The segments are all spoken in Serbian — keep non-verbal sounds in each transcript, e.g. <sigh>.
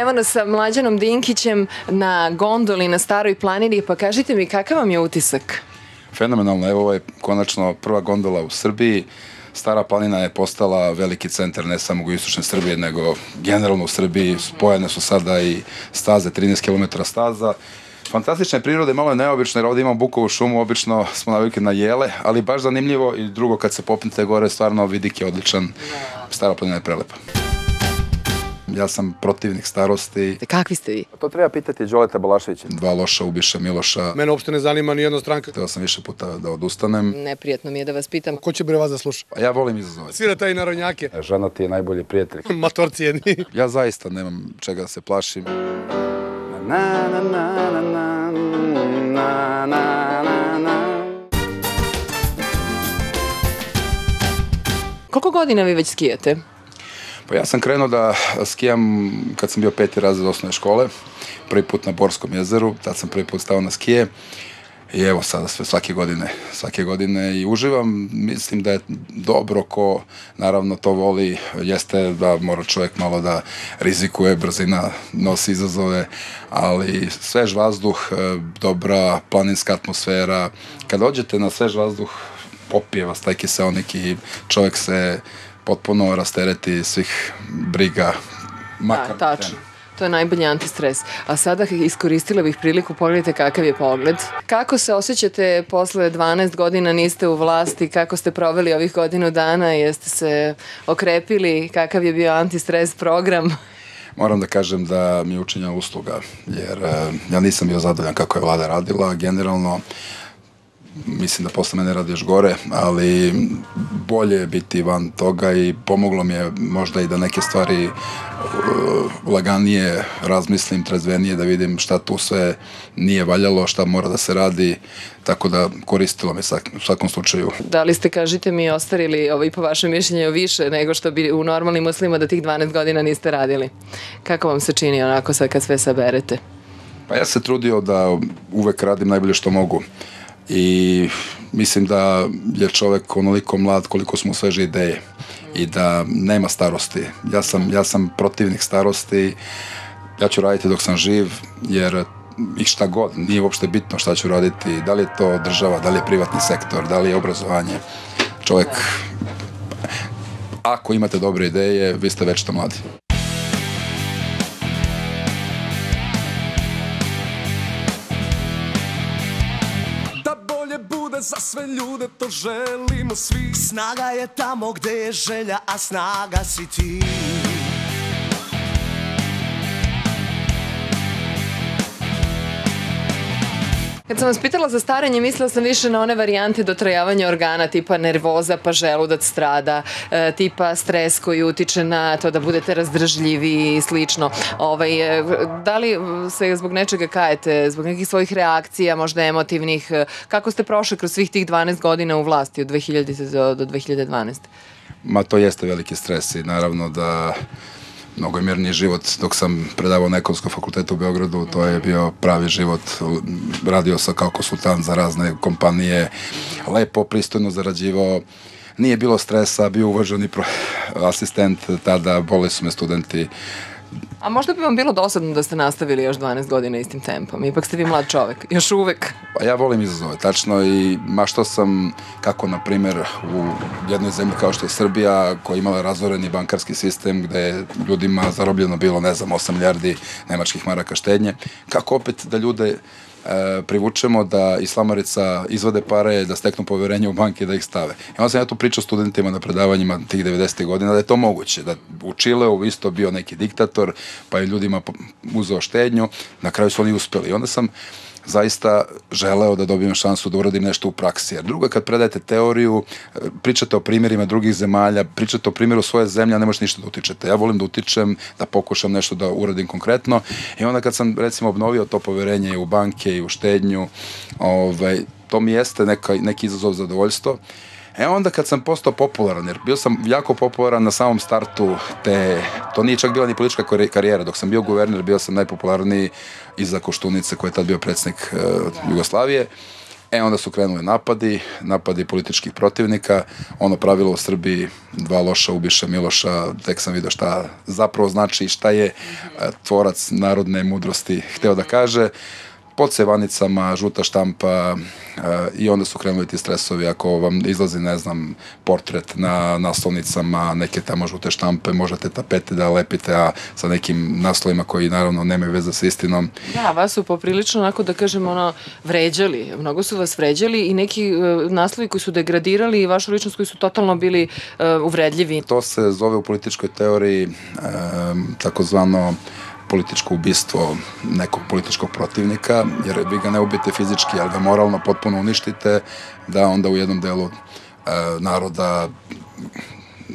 Evo nas sa Mlađanom Dinkićem na gondoli na Staroj planini, pa kažite mi kakav vam je utisak? Fenomenalno, evo ovo je konačno prva gondola u Srbiji. Stara planina je postala veliki centar ne samo u istočne Srbije, nego generalno u Srbiji. Spojene su sada i staze, 13 km staza. Fantastične prirode, malo je neobično jer ovde imamo bukovu šumu, obično smo navikli na jele, ali baš zanimljivo i drugo kad se popnete gore, stvarno vidik je odličan. Stara planina je prelepa. Ja sam protivnik starosti. Kakvi ste vi? To treba pitati Đoleta Balaševića. Dva loša ubiša Miloša. Mene uopšte ne zanima ni jedna stranka. Teo sam više puta da odustanem. Neprijatno mi je da vas pitam. Ko će bre vas da sluša? Pa ja volim izazove. Svira taj narodnjake. Žena ti je najbolji prijatelj. <laughs> Matorci jedni. Ja zaista nemam čega da se plašim. Na, na, na, na, na, na, na, na, na. Koliko godina vi već skijate? Pa ja sam krenuo da skijam kad sam bio peti razred osnovne škole, prvi put na Borskom jezeru, tad sam prvi put stao na skije i evo sada sve svake godine, svake godine i uživam, mislim da je dobro ko naravno to voli, jeste da mora čovjek malo da rizikuje, brzina nosi izazove, ali svež vazduh, e, dobra planinska atmosfera, kad dođete na svež vazduh, popije vas taj kiseonik i čovjek se potpuno rastereti svih briga. Da, tačno. To je najbolji antistres. A sada iskoristila bih priliku, pogledajte kakav je pogled. Kako se osjećate posle 12 godina niste u vlasti, kako ste proveli ovih godinu dana, jeste se okrepili, kakav je bio antistres program? Moram da kažem da mi je učinjena usluga, jer ja nisam bio zadovoljan kako je vlada radila. Generalno, mislim da posle mene radi još gore, ali bolje je biti van toga i pomoglo mi je možda i da neke stvari uh, laganije razmislim, trezvenije, da vidim šta tu sve nije valjalo, šta mora da se radi, tako da koristilo me u svakom slučaju. Da li ste, kažite mi, ostarili ovaj, po vašem mišljenju više nego što bi u normalnim uslima da tih 12 godina niste radili? Kako vam se čini onako sad kad sve saberete? Pa ja se trudio da uvek radim najbolje što mogu i mislim da je čovek onoliko mlad koliko smo sveže ideje i da nema starosti. Ja sam, ja sam protivnik starosti, ja ću raditi dok sam živ, jer i šta god, nije uopšte bitno šta ću raditi, da li je to država, da li je privatni sektor, da li je obrazovanje. Čovek, ako imate dobre ideje, vi ste večito mladi. Za sve ljude to želimo svi. Snaga je tamo gde je želja, a snaga si ti Kad sam vas pitala za starenje, mislila sam više na one varijante dotrajavanja organa, tipa nervoza pa želudac strada, e, tipa stres koji utiče na to da budete razdržljivi i slično. Ovaj, e, da li se zbog nečega kajete, zbog nekih svojih reakcija, možda emotivnih, e, kako ste prošli kroz svih tih 12 godina u vlasti od 2000. do, do 2012? Ma to jeste veliki stres i naravno da mnogo je mirniji život dok sam predavao na ekonomskom fakultetu u Beogradu, to je bio pravi život, radio sam kao konsultant za razne kompanije, lepo, pristojno zarađivao, nije bilo stresa, bio uvaženi asistent, tada boli su me studenti, A možda bi vam bilo dosadno da ste nastavili još 12 godina istim tempom. Ipak ste vi mlad čovek, još uvek. Pa ja volim izazove, tačno. I ma što sam, kako na primer u jednoj zemlji kao što je Srbija, koja je imala razvoreni bankarski sistem gde je ljudima zarobljeno bilo, ne znam, 8 milijardi nemačkih maraka štednje, kako opet da ljude e, privučemo da islamarica izvode pare, da steknu poverenje u banke da ih stave. I onda sam ja tu pričao studentima na predavanjima tih 90. godina da je to moguće, da u Čileu isto bio neki diktator, pa je ljudima uzeo štednju, na kraju su oni uspeli. I onda sam zaista želeo da dobijem šansu da uradim nešto u praksi. Jer drugo kad predajete teoriju, pričate o primjerima drugih zemalja, pričate o primjeru svoje zemlje, a ne možete ništa da utičete. Ja volim da utičem, da pokušam nešto da uradim konkretno i onda kad sam recimo obnovio to poverenje u banke i u štednju, ovaj, to mi jeste neka, neki izazov zadovoljstvo. E onda kad sam postao popularan, jer bio sam jako popularan na samom startu te, to nije čak bila ni politička karijera, dok sam bio guverner bio sam najpopularniji iza Koštunice koji je tad bio predsjednik uh, Jugoslavije. E, onda su krenuli napadi, napadi političkih protivnika. Ono pravilo u Srbiji, dva loša ubiše Miloša, tek sam vidio šta zapravo znači i šta je e, tvorac narodne mudrosti hteo da kaže pod sevanicama, žuta štampa e, i onda su krenuli ti stresovi ako vam izlazi, ne znam, portret na naslovnicama, neke tamo žute štampe, možete tapete da lepite, a sa nekim naslovima koji naravno nemaju veze sa istinom. Da, vas su poprilično onako da kažem ono vređali, mnogo su vas vređali i neki uh, naslovi koji su degradirali i vašu ličnost koji su totalno bili uh, uvredljivi. To se zove u političkoj teoriji e, takozvano političko ubistvo nekog političkog protivnika, jer vi ga ne ubite fizički, ali ga moralno potpuno uništite, da onda u jednom delu e, naroda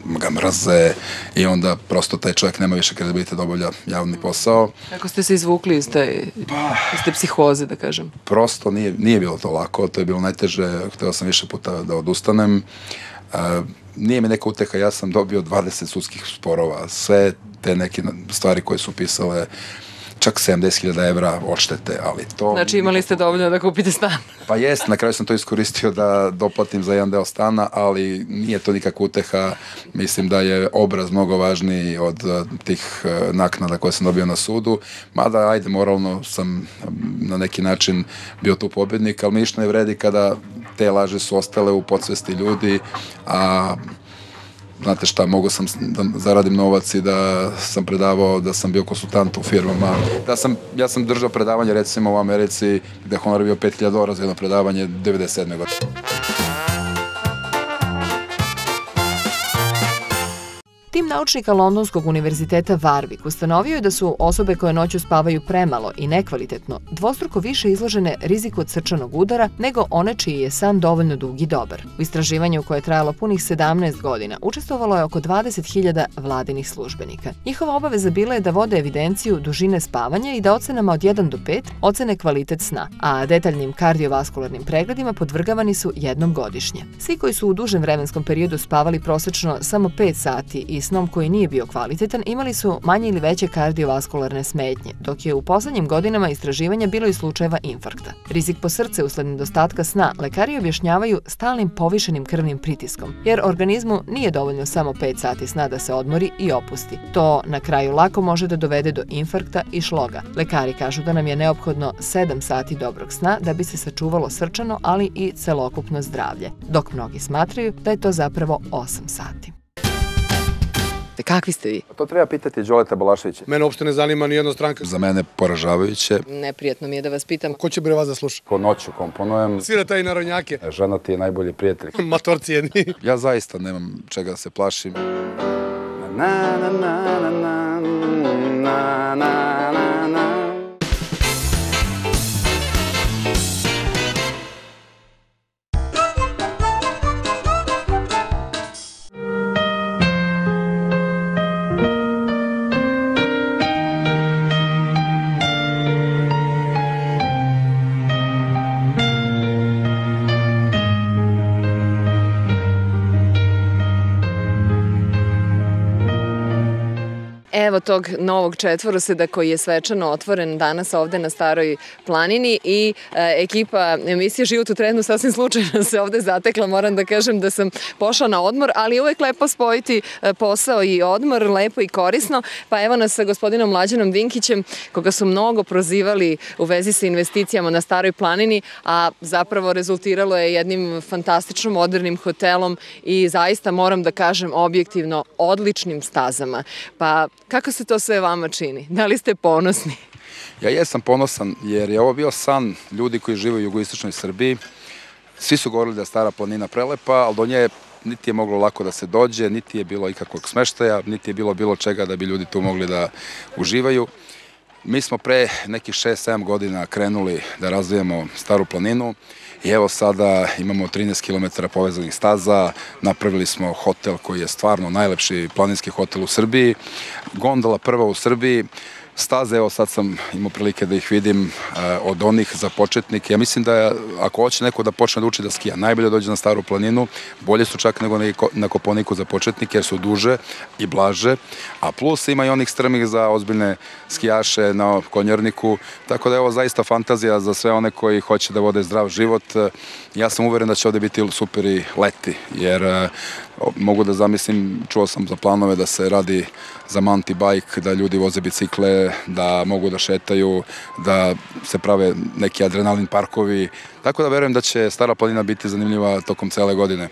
ga mrze i onda prosto taj čovjek nema više kredibilite da obavlja javni posao. Kako ste se izvukli iz te, Pa. iz te psihoze, da kažem? Prosto nije, nije bilo to lako, to je bilo najteže, hteo sam više puta da odustanem. E, nije mi neka uteha, ja sam dobio 20 sudskih sporova, sve te neke stvari koje su pisale čak 70.000 evra odštete, ali to... Znači imali ste dovoljno da kupite stan. <laughs> Pa jest, na kraju sam to iskoristio da doplatim za jedan deo stana, ali nije to nikakva uteha. Mislim da je obraz mnogo važniji od uh, tih uh, naknada koje sam dobio na sudu. Mada, ajde, moralno sam na neki način bio tu pobednik, ali mi ništa ne vredi kada te laže su ostale u podsvesti ljudi, a znate šta, mogu sam da zaradim novac i da sam predavao, da sam bio konsultant u firmama, da sam, ja sam držao predavanje recimo u Americi gde je bio 5000 dolara za jedno predavanje 97. godine. Tim naučnika Londonskog univerziteta Warwick ustanovio je da su osobe koje noću spavaju premalo i nekvalitetno dvostruko više izložene riziku od srčanog udara nego one čiji je san dovoljno dug i dobar. U istraživanju koje je trajalo punih 17 godina učestvovalo je oko 20.000 vladinih službenika. Njihova obaveza bila je da vode evidenciju dužine spavanja i da ocenama od 1 do 5 ocene kvalitet sna, a detaljnim kardiovaskularnim pregledima podvrgavani su jednom godišnje. Svi koji su u dužem vremenskom periodu spavali prosečno samo 5 sati i snom koji nije bio kvalitetan imali su manje ili veće kardiovaskularne smetnje, dok je u poslednjim godinama istraživanja bilo i slučajeva infarkta. Rizik po srce usled nedostatka sna lekari objašnjavaju stalnim povišenim krvnim pritiskom, jer organizmu nije dovoljno samo 5 sati sna da se odmori i opusti. To na kraju lako može da dovede do infarkta i šloga. Lekari kažu da nam je neophodno 7 sati dobrog sna da bi se sačuvalo srčano, ali i celokupno zdravlje, dok mnogi smatraju da je to zapravo 8 sati. Kakvi ste vi? To treba pitati Đoleta Balaševića. Mene uopšte ne zanima ni jedna stranka. Za mene poražavajuće. Neprijatno mi je da vas pitam. Ko će bre vas da sluša? Po noću komponujem, Svira taj narodnjake. žena ti je najbolji prijatelj. Matorci jedni. Ja zaista nemam čega da se plašim. Na, na, na, na, na, na, tog novog četvoroseda koji je svečano otvoren danas ovde na Staroj planini i e, ekipa emisije Život u trenu sasvim slučajno se ovde zatekla. Moram da kažem da sam pošla na odmor, ali uvek lepo spojiti e, posao i odmor, lepo i korisno. Pa evo nas sa gospodinom Mlađanom Dinkićem, koga su mnogo prozivali u vezi sa investicijama na Staroj planini, a zapravo rezultiralo je jednim fantastično modernim hotelom i zaista moram da kažem objektivno odličnim stazama. Pa kako se to sve vama čini? Da li ste ponosni? Ja jesam ponosan jer je ovo bio san ljudi koji žive u jugoistočnoj Srbiji. Svi su govorili da je Stara planina prelepa, ali do nje niti je moglo lako da se dođe, niti je bilo ikakvog smeštaja, niti je bilo bilo čega da bi ljudi tu mogli da uživaju. Mi smo pre nekih 6-7 godina krenuli da razvijamo Staru planinu i evo sada imamo 13 km povezanih staza, napravili smo hotel koji je stvarno najlepši planinski hotel u Srbiji, gondola prva u Srbiji, staze, evo sad sam imao prilike da ih vidim e, od onih za početnike. Ja mislim da ako hoće neko da počne da uči da skija, najbolje dođe na staru planinu, bolje su čak nego na, Koponiku za početnike, jer su duže i blaže, a plus ima i onih strmih za ozbiljne skijaše na konjarniku, tako da je ovo zaista fantazija za sve one koji hoće da vode zdrav život. Ja sam uveren da će ovde biti super i leti, jer e, mogu da zamislim, čuo sam za planove da se radi za mountain bike, da ljudi voze bicikle, da mogu da šetaju, da se prave neki adrenalin parkovi. Tako da verujem da će Stara planina biti zanimljiva tokom cele godine.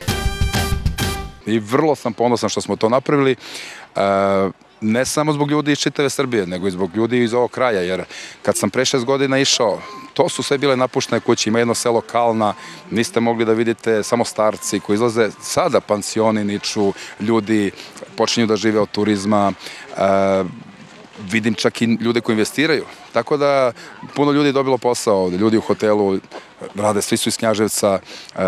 I vrlo sam ponosan što smo to napravili. E, ne samo zbog ljudi iz čitave Srbije, nego i zbog ljudi iz ovog kraja, jer kad sam pre šest godina išao, to su sve bile napuštene kuće, ima jedno selo Kalna, niste mogli da vidite samo starci koji izlaze, sada pansioni niču, ljudi počinju da žive od turizma, e, vidim čak i ljude koji investiraju. Tako da puno ljudi je dobilo posao ovde, ljudi u hotelu rade, svi su iz Knjaževca, e,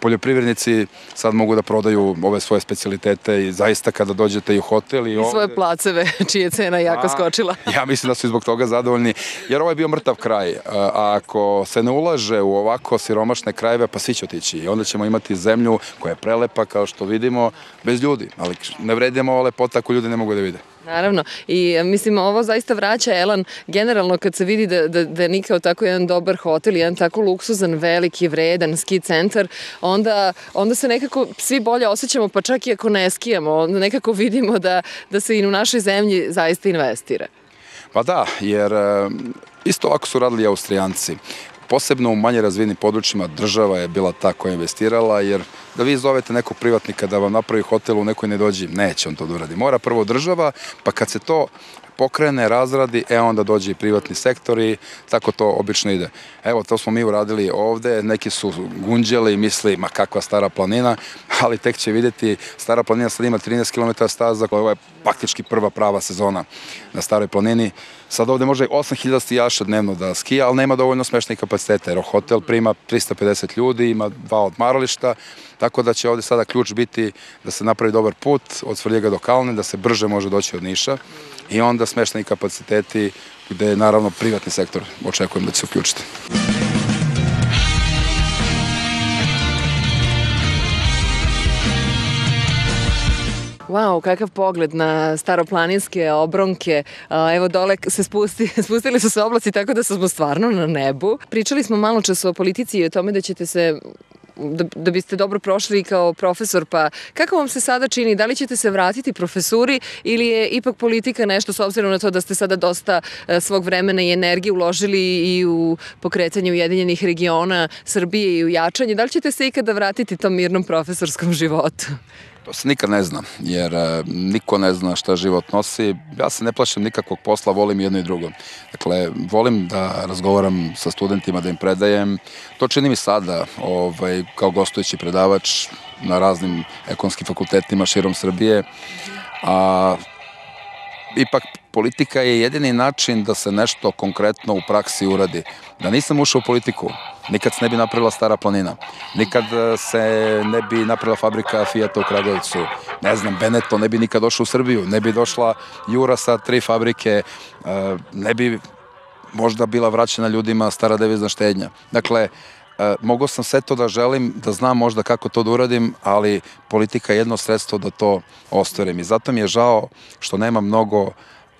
poljoprivrednici sad mogu da prodaju ove svoje specialitete i zaista kada dođete i u hotel i, I svoje ovde, placeve, <laughs> čije cena jako a, skočila. <laughs> ja mislim da su zbog toga zadovoljni, jer ovo je bio mrtav kraj. A ako se ne ulaže u ovako siromašne krajeve, pa svi će otići i onda ćemo imati zemlju koja je prelepa, kao što vidimo, bez ljudi. Ali ne vredimo ovo lepota ako ljudi ne mogu da vide. Naravno. I mislim, ovo zaista vraća Elan generalno kad se vidi da, da, da Nikao tako jedan dobar hotel, jedan tako luksuzan, veliki, vredan ski centar, onda, onda se nekako svi bolje osjećamo, pa čak i ako ne skijamo, onda nekako vidimo da, da se i u našoj zemlji zaista investira. Pa da, jer isto ovako su radili Austrijanci posebno u manje razvijenim područjima država je bila ta koja je investirala, jer da vi zovete nekog privatnika da vam napravi hotel u nekoj ne dođi, neće on to da uradi. Mora prvo država, pa kad se to pokrene, razradi, e onda dođe i privatni sektor i tako to obično ide. Evo, to smo mi uradili ovde, neki su gunđeli i misli, ma kakva stara planina, <laughs> ali tek će videti, stara planina sad ima 13 km staza, koja je praktički prva prava sezona na staroj planini. Sad ovde može 8000 skijaša dnevno da skija, ali nema dovoljno smešnih kapaciteta, jer hotel prima 350 ljudi, ima dva odmarališta, tako da će ovde sada ključ biti da se napravi dobar put od Svrljega do Kalne, da se brže može doći od Niša i onda smešteni kapaciteti gde naravno privatni sektor očekujem da će se uključiti. Wow, kakav pogled na staroplaninske obronke. Evo dole se spusti, <laughs> spustili su se oblaci tako da smo stvarno na nebu. Pričali smo malo čas o politici i o tome da ćete se da, da biste dobro prošli kao profesor, pa kako vam se sada čini? Da li ćete se vratiti profesuri ili je ipak politika nešto s obzirom na to da ste sada dosta e, svog vremena i energije uložili i u pokretanje Ujedinjenih regiona Srbije i u jačanje? Da li ćete se ikada vratiti tom mirnom profesorskom <laughs> životu? To se nikad ne zna, jer e, niko ne zna šta život nosi. Ja se ne plašim nikakvog posla, volim jedno i drugo. Dakle, volim da razgovaram sa studentima, da im predajem. To činim i sada, ovaj, kao gostujući predavač na raznim ekonskim fakultetima širom Srbije. A ipak politika je jedini način da se nešto konkretno u praksi uradi. Da nisam ušao u politiku, nikad se ne bi napravila stara planina, nikad e, se ne bi napravila fabrika Fijata u Kragujevcu, ne znam, Beneto ne bi nikad došao u Srbiju, ne bi došla Jura sa tri fabrike, e, ne bi možda bila vraćena ljudima stara devizna štednja. Dakle, e, mogao sam sve to da želim, da znam možda kako to da uradim, ali politika je jedno sredstvo da to ostvarim. I zato mi je žao što nema mnogo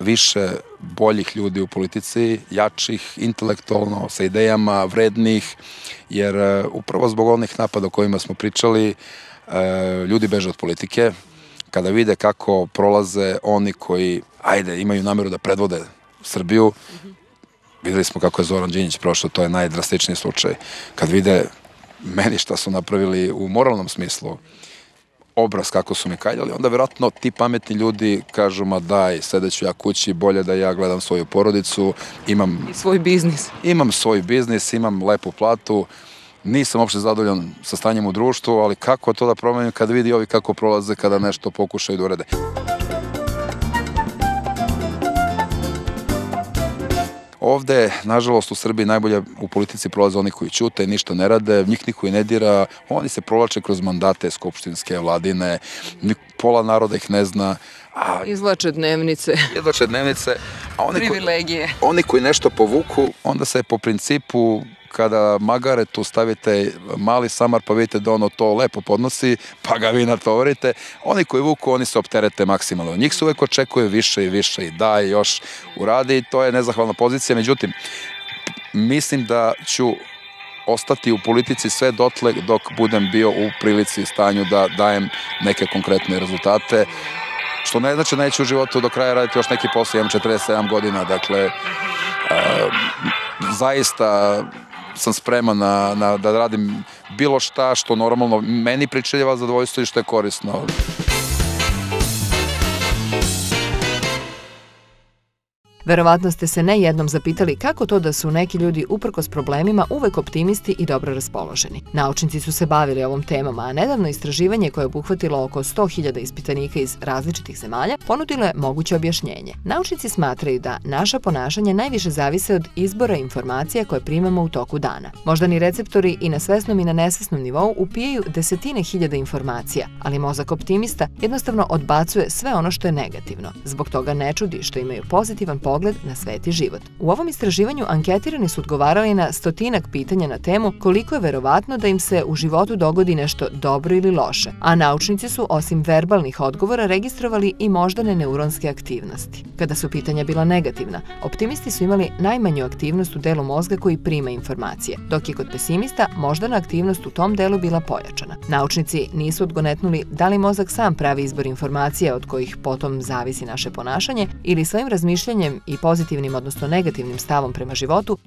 više boljih ljudi u politici, jačih, intelektualno, sa idejama, vrednih, jer uh, upravo zbog onih napada o kojima smo pričali, uh, ljudi beže od politike, kada vide kako prolaze oni koji, ajde, imaju nameru da predvode Srbiju, videli smo kako je Zoran Đinjić prošao, to je najdrastičniji slučaj. Kad vide meni šta su napravili u moralnom smislu, obraz kako su mi kaljali, onda verovatno ti pametni ljudi kažu, ma daj, sedeću ja kući, bolje da ja gledam svoju porodicu, imam... I svoj biznis. Imam svoj biznis, imam lepu platu, nisam uopšte zadovoljan sa stanjem u društvu, ali kako to da promenim kada vidi ovi kako prolaze kada nešto pokušaju da urede. Ovde, nažalost, u Srbiji najbolje u politici prolaze oni koji ćute, ništa ne rade, njih niko i ne dira, oni se provlače kroz mandate skupštinske vladine, pola naroda ih ne zna, a izlače dnevnice. <laughs> Izlače dnevnice, a oni Privilegije. Oni koji nešto povuku, onda se po principu kada magaretu stavite mali samar pa vidite da ono to lepo podnosi, pa ga vi natovarite, oni koji vuku, oni se opterete maksimalno. Njih se uvek očekuje više i više i da i još uradi to je nezahvalna pozicija. Međutim, mislim da ću ostati u politici sve dotle dok budem bio u prilici i stanju da dajem neke konkretne rezultate što ne znači da neću u životu do kraja raditi još neki posao, imam 47 godina, dakle, zaista sam spreman na, na, da radim bilo šta što normalno meni pričeljava zadovoljstvo i što je korisno. Verovatno ste se ne jednom zapitali kako to da su neki ljudi uprkos problemima uvek optimisti i dobro raspoloženi. Naučnici su se bavili ovom temom, a nedavno istraživanje koje je obuhvatilo oko 100.000 ispitanika iz različitih zemalja ponudilo je moguće objašnjenje. Naučnici smatraju da naša ponašanja najviše zavise od izbora informacija koje primamo u toku dana. Moždani receptori i na svesnom i na nesvesnom nivou upijaju desetine hiljada informacija, ali mozak optimista jednostavno odbacuje sve ono što je negativno. Zbog toga ne čudi što imaju pozitivan pogled pogled na svet i život. U ovom istraživanju anketirani su odgovarali na stotinak pitanja na temu koliko je verovatno da im se u životu dogodi nešto dobro ili loše, a naučnici su osim verbalnih odgovora registrovali i moždane neuronske aktivnosti. Kada su pitanja bila negativna, optimisti su imali najmanju aktivnost u delu mozga koji prima informacije, dok je kod pesimista moždana aktivnost u tom delu bila pojačana. Naučnici nisu odgonetnuli da li mozak sam pravi izbor informacija od kojih potom zavisi naše ponašanje ili svojim razmišljanjem i pozitivnim, odnosno negativnim stavom prema životu,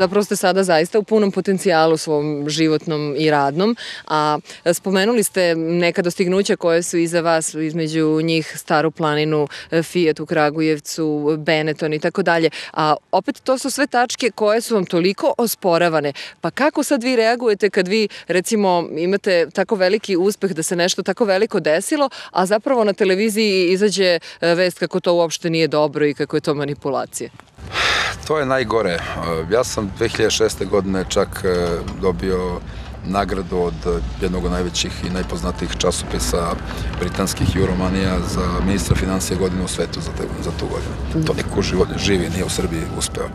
Zapravo ste sada zaista u punom potencijalu svom životnom i radnom, a spomenuli ste neka dostignuća koje su iza vas, između njih Staru planinu, Fiat u Kragujevcu, Benetton i tako dalje, a opet to su sve tačke koje su vam toliko osporavane. Pa kako sad vi reagujete kad vi recimo imate tako veliki uspeh da se nešto tako veliko desilo, a zapravo na televiziji izađe vest kako to uopšte nije dobro i kako je to manipulacija? To je najgore. Ja sam 2006. godine čak e, dobio nagradu od jednog od najvećih i najpoznatijih časopisa britanskih Euromanija za ministra financija godine u svetu za, te, za tu godinu. To niko život živi nije u Srbiji uspeo.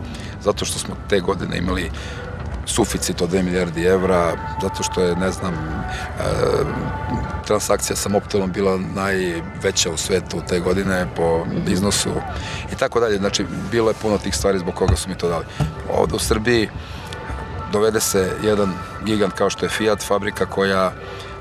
Zato što smo te godine imali suficit od 2 milijardi evra, zato što je, ne znam, e, transakcija sa Moptelom bila najveća u svetu te godine po iznosu i tako dalje. Znači, bilo je puno tih stvari zbog koga su mi to dali. Ovde u Srbiji dovede se jedan gigant kao što je Fiat, fabrika koja,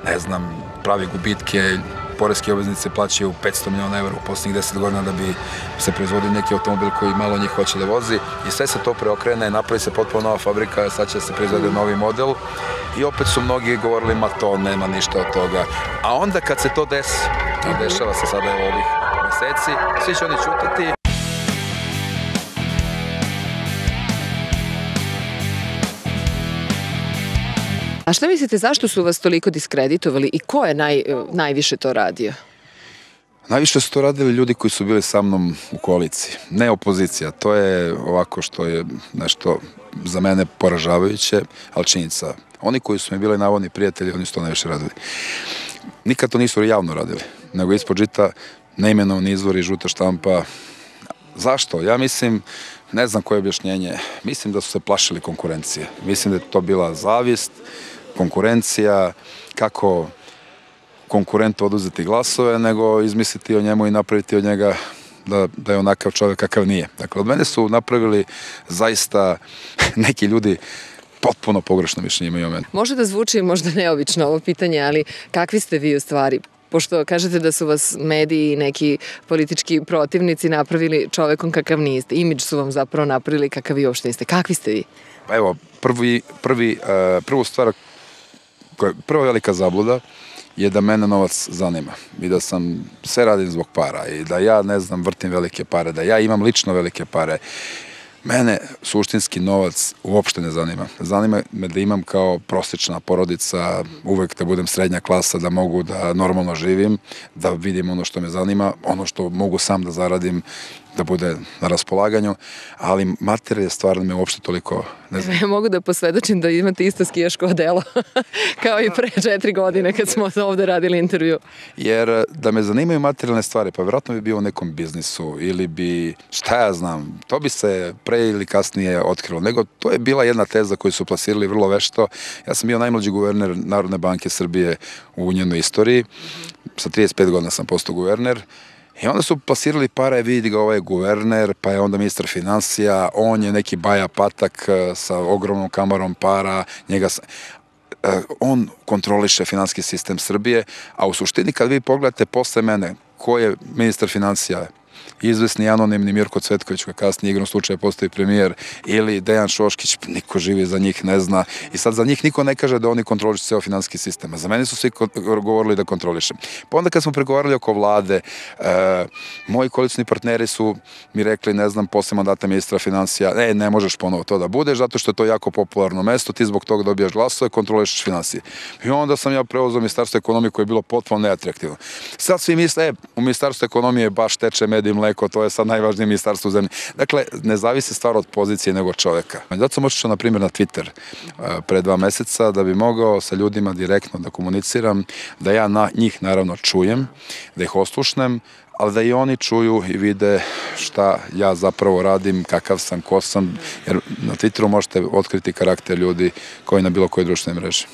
ne znam, pravi gubitke, poreske obveznice plaćaju 500 miliona evra u poslednjih 10 godina da bi se proizvodio neki automobil koji malo njih hoće da vozi. I sve se to preokrene, napravi se potpuno nova fabrika, sad će se proizvode novi model. I opet su mnogi govorili ma to nema ništa od toga. A onda kad se to desi, i dešava se sada ovih meseci, svi će oni čutati A šta mislite, zašto su vas toliko diskreditovali i ko je naj, najviše to radio? Najviše su to radili ljudi koji su bili sa mnom u koaliciji, ne opozicija. To je ovako što je nešto za mene poražavajuće, ali činjenica. Oni koji su mi bili navodni prijatelji, oni su to najviše radili. Nikad to nisu javno radili, nego ispod žita neimenovni izvori, žuta štampa. Zašto? Ja mislim, ne znam koje objašnjenje, mislim da su se plašili konkurencije. Mislim da je to bila zavist, konkurencija, kako konkurentu oduzeti glasove, nego izmisliti o njemu i napraviti od njega da, da je onakav čovjek kakav nije. Dakle, od mene su napravili zaista <laughs> neki ljudi potpuno pogrešno mišljenje imaju o meni. Može da zvuči možda neobično ovo pitanje, ali kakvi ste vi u stvari? Pošto kažete da su vas mediji i neki politički protivnici napravili čovekom kakav niste. Imidž su vam zapravo napravili kakav vi uopšte niste. Kakvi ste vi? Pa evo, prvi, prvi, uh, prvu stvar koja prva velika zabluda je da mene novac zanima i da sam sve radim zbog para i da ja, ne znam, vrtim velike pare, da ja imam lično velike pare. Mene suštinski novac uopšte ne zanima. Zanima me da imam kao prosečna porodica, uvek da budem srednja klasa, da mogu da normalno živim, da vidim ono što me zanima, ono što mogu sam da zaradim, da bude na raspolaganju, ali materije stvarno me uopšte toliko ne znam. <laughs> Ja mogu da posvedočim da imate isto skijaško delo, <laughs> kao i pre četiri godine kad smo ovde radili intervju. Jer eh, da me zanimaju materijalne stvari, pa vjerojatno bi bio u nekom biznisu ili bi, šta ja znam, to bi se pre ili kasnije otkrilo. Nego to je bila jedna teza koju su plasirali vrlo vešto. Ja sam bio najmlađi guverner Narodne banke Srbije u njenoj istoriji. Sa 35 godina sam postao guverner. I onda su plasirali pare, vidi ga ovaj guverner, pa je onda ministar financija, on je neki baja patak eh, sa ogromnom kamarom para, njega sa eh, on kontroliše finanski sistem Srbije, a u suštini kad vi pogledate posle mene, ko je ministar financija, izvesni anonimni Mirko Cvetković koji kasnije igrom slučaja postoji premijer ili Dejan Šoškić, niko živi za njih ne zna i sad za njih niko ne kaže da oni kontrolišu ceo finanski sistem, a za mene su svi govorili da kontrolišem. Pa onda kad smo pregovarali oko vlade, e, moji koalicijni partneri su mi rekli, ne znam, posle mandata ministra financija, ne, ne možeš ponovo to da budeš, zato što je to jako popularno mesto, ti zbog toga dobijaš glasove, kontrolišeš financije. I onda sam ja preuzeo ministarstvo ekonomije koje je bilo potpuno neatraktivno. Sad svi misle, e, u ministarstvu ekonomije baš teče med mleko, to je sad najvažnije ministarstvo u zemlji. Dakle, ne zavisi stvar od pozicije nego čoveka. Zato sam otišao, na primjer, na Twitter uh, pre dva meseca da bi mogao sa ljudima direktno da komuniciram, da ja na njih naravno čujem, da ih oslušnem, ali da i oni čuju i vide šta ja zapravo radim, kakav sam, ko sam, jer na Twitteru možete otkriti karakter ljudi koji na bilo kojoj društvenoj mreži.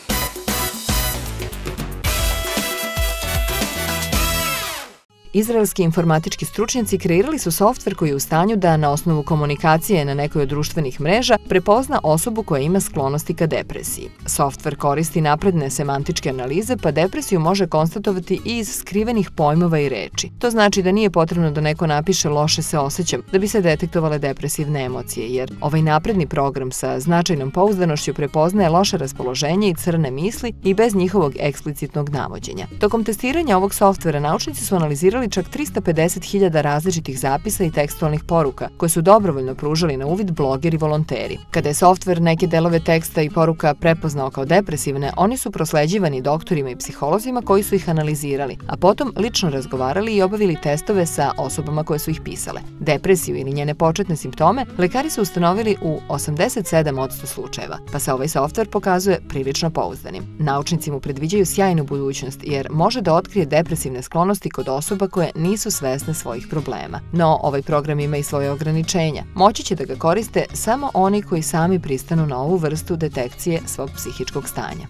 Izraelski informatički stručnjaci kreirali su softver koji je u stanju da na osnovu komunikacije na nekoj od društvenih mreža prepozna osobu koja ima sklonosti ka depresiji. Softver koristi napredne semantičke analize pa depresiju može konstatovati i iz skrivenih pojmova i reči. To znači da nije potrebno da neko napiše loše se osjećam da bi se detektovale depresivne emocije, jer ovaj napredni program sa značajnom pouzdanošću prepoznaje loše raspoloženje i crne misli i bez njihovog eksplicitnog navođenja. Tokom testiranja ovog softvera naučnici su analizirali analizirali čak 350.000 različitih zapisa i tekstualnih poruka, koje su dobrovoljno pružali na uvid blogeri i volonteri. Kada je softver neke delove teksta i poruka prepoznao kao depresivne, oni su prosleđivani doktorima i psiholozima koji su ih analizirali, a potom lično razgovarali i obavili testove sa osobama koje su ih pisale. Depresiju ili njene početne simptome lekari su ustanovili u 87% slučajeva, pa se ovaj softver pokazuje prilično pouzdanim. Naučnici mu predviđaju sjajnu budućnost jer može da otkrije depresivne sklonosti kod osoba koje nisu svesne svojih problema. No, ovaj program ima i svoje ograničenja. Moći će da ga koriste samo oni koji sami pristanu na ovu vrstu detekcije svog psihičkog stanja.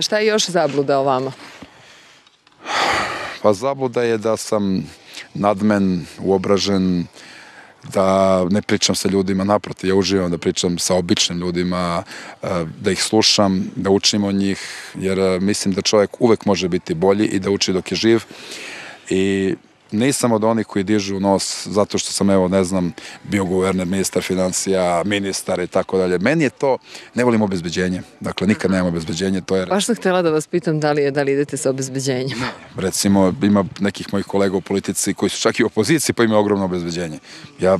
Šta je još zabluda o vama? Pa zabluda je da sam nadmen, uobražen, da ne pričam sa ljudima, naprotiv, ja uživam da pričam sa običnim ljudima, e, da ih slušam, da učim od njih, jer e, mislim da čovjek uvek može biti bolji i da uči dok je živ i nisam od onih koji dižu nos zato što sam, evo, ne znam, bio guverner, ministar financija, ministar i tako dalje. Meni je to, ne volim obezbeđenje. Dakle, nikad nemam obezbeđenje, to je... Baš sam htela da vas pitam da li, je, da li idete sa obezbeđenjem. Recimo, ima nekih mojih kolega u politici koji su čak i u opoziciji pa imaju ogromno obezbeđenje. Ja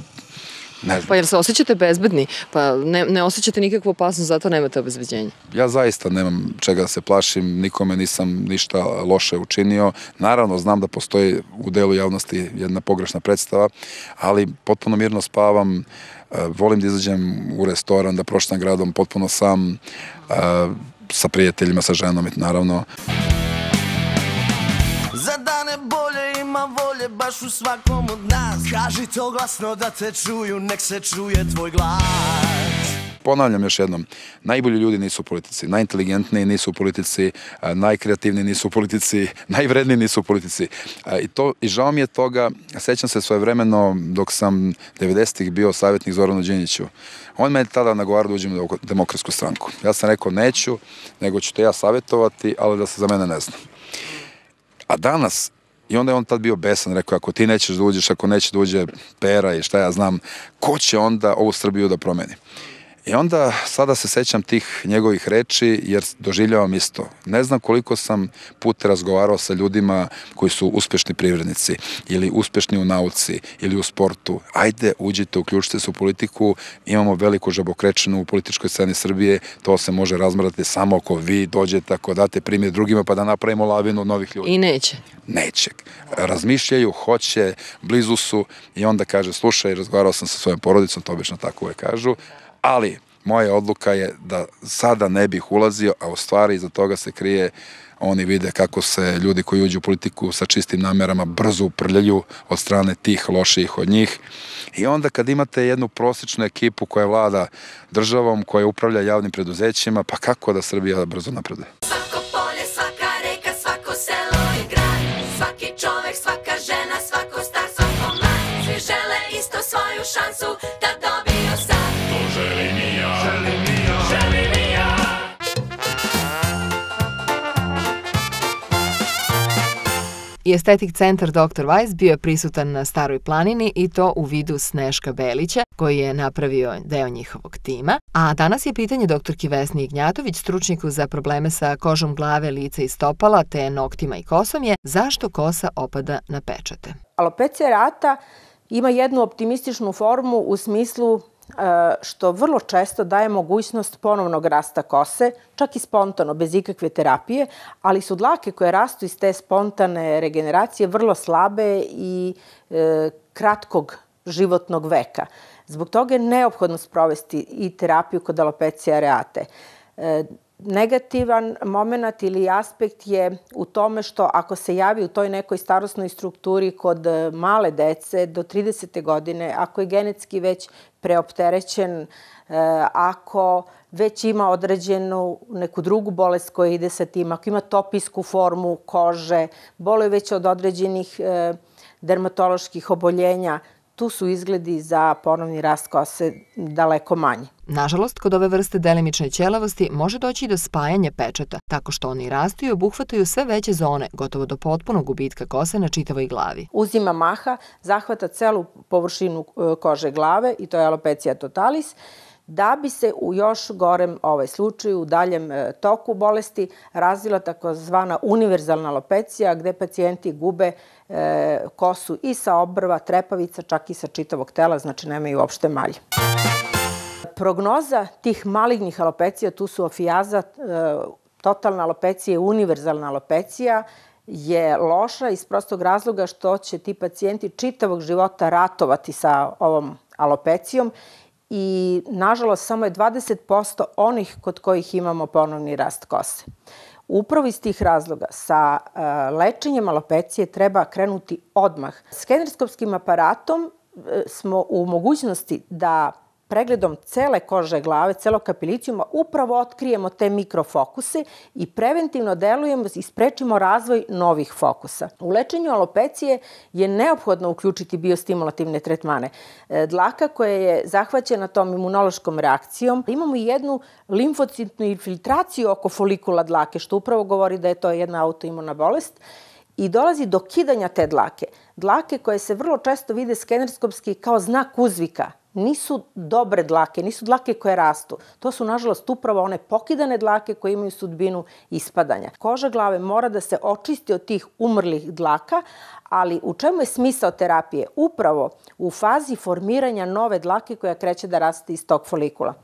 Ne znam. Pa jer se osjećate bezbedni? Pa ne, ne osjećate nikakvu opasnost, zato nemate obezbeđenje. Ja zaista nemam čega da se plašim, nikome nisam ništa loše učinio. Naravno, znam da postoji u delu javnosti jedna pogrešna predstava, ali potpuno mirno spavam, e, volim da izađem u restoran, da proštam gradom potpuno sam, e, sa prijateljima, sa ženom i naravno. Za dane bolje ima volje baš u svakom od nas Kaži to glasno da te čuju, nek se čuje tvoj glas ponavljam još jednom, najbolji ljudi nisu u politici, najinteligentniji nisu u politici, najkreativniji nisu u politici, <laughs> najvredniji nisu u politici. I, to, i žao mi je toga, sećam se svoje vremeno dok sam 90-ih bio savjetnik Zoranu Đinjiću. On me je tada nagovarao da uđem u demokratsku stranku. Ja sam rekao neću, nego ću te ja savjetovati, ali da se za mene ne zna. A danas, i onda je on tad bio besan, rekao, ako ti nećeš da uđeš, ako neće da uđe pera i šta ja znam, ko će onda ovu Srbiju da promeni? I onda sada se sećam tih njegovih reči jer doživljavam isto. Ne znam koliko sam puta razgovarao sa ljudima koji su uspešni privrednici ili uspešni u nauci ili u sportu. Ajde, uđite, uključite se u politiku, imamo veliku žabokrečenu u političkoj sceni Srbije, to se može razmrati samo ako vi dođete, ako date primjer drugima pa da napravimo lavinu novih ljudi. I neće. Neće. Razmišljaju, hoće, blizu su i onda kaže, slušaj, razgovarao sam sa svojom porodicom, to obično tako uvek kažu, ali moja odluka je da sada ne bih ulazio, a u stvari iza toga se krije oni vide kako se ljudi koji uđu u politiku sa čistim namerama brzo uprljaju od strane tih loših od njih. I onda kad imate jednu prosečnu ekipu koja vlada državom, koja upravlja javnim preduzećima, pa kako da Srbija brzo napreduje? I estetik centar Dr. Weiss bio je prisutan na Staroj planini i to u vidu Sneška Belića, koji je napravio deo njihovog tima. A danas je pitanje doktorki Vesni Ignjatović, stručniku za probleme sa kožom glave, lica i stopala, te noktima i kosom je zašto kosa opada na pečate. Alopecija rata ima jednu optimističnu formu u smislu što vrlo često daje mogućnost ponovnog rasta kose, čak i spontano, bez ikakve terapije, ali su dlake koje rastu iz te spontane regeneracije vrlo slabe i e, kratkog životnog veka. Zbog toga je neophodno sprovesti i terapiju kod alopecije areate. E, negativan moment ili aspekt je u tome što ako se javi u toj nekoj starosnoj strukturi kod e, male dece do 30. godine, ako je genetski već preopterećen, e, ako već ima određenu neku drugu bolest koja ide sa tim, ako ima topijsku formu kože, boluje već od određenih e, dermatoloških oboljenja, tu su izgledi za ponovni rast kose daleko manji. Nažalost, kod ove vrste delimične ćelavosti može doći i do spajanja pečata, tako što oni rastu i obuhvataju sve veće zone, gotovo do potpunog gubitka kose na čitavoj glavi. Uzima maha, zahvata celu površinu e, kože glave i to je alopecija totalis, da bi se u još gorem ovaj slučaju, u daljem e, toku bolesti, razvila takozvana univerzalna alopecija, gde pacijenti gube e, kosu i sa obrva, trepavica, čak i sa čitavog tela, znači nemaju uopšte malje. Prognoza tih malignih alopecija, tu su ofijaza, e, totalna alopecija i univerzalna alopecija, je loša iz prostog razloga što će ti pacijenti čitavog života ratovati sa ovom alopecijom i nažalost samo je 20% onih kod kojih imamo ponovni rast kose. Upravo iz tih razloga sa uh, lečenjem alopecije treba krenuti odmah. Skenerskopskim aparatom uh, smo u mogućnosti da pregledom cele kože glave, celog kapilicijuma, upravo otkrijemo te mikrofokuse i preventivno delujemo i sprečimo razvoj novih fokusa. U lečenju alopecije je neophodno uključiti biostimulativne tretmane. E, dlaka koja je zahvaćena tom imunološkom reakcijom, imamo i jednu limfocitnu infiltraciju oko folikula dlake, što upravo govori da je to jedna autoimuna bolest, i dolazi do kidanja te dlake. Dlake koje se vrlo često vide skenerskopski kao znak uzvika, nisu dobre dlake, nisu dlake koje rastu. To su, nažalost, upravo one pokidane dlake koje imaju sudbinu ispadanja. Koža glave mora da se očisti od tih umrlih dlaka, ali u čemu je smisao terapije? Upravo u fazi formiranja nove dlake koja kreće da raste iz tog folikula.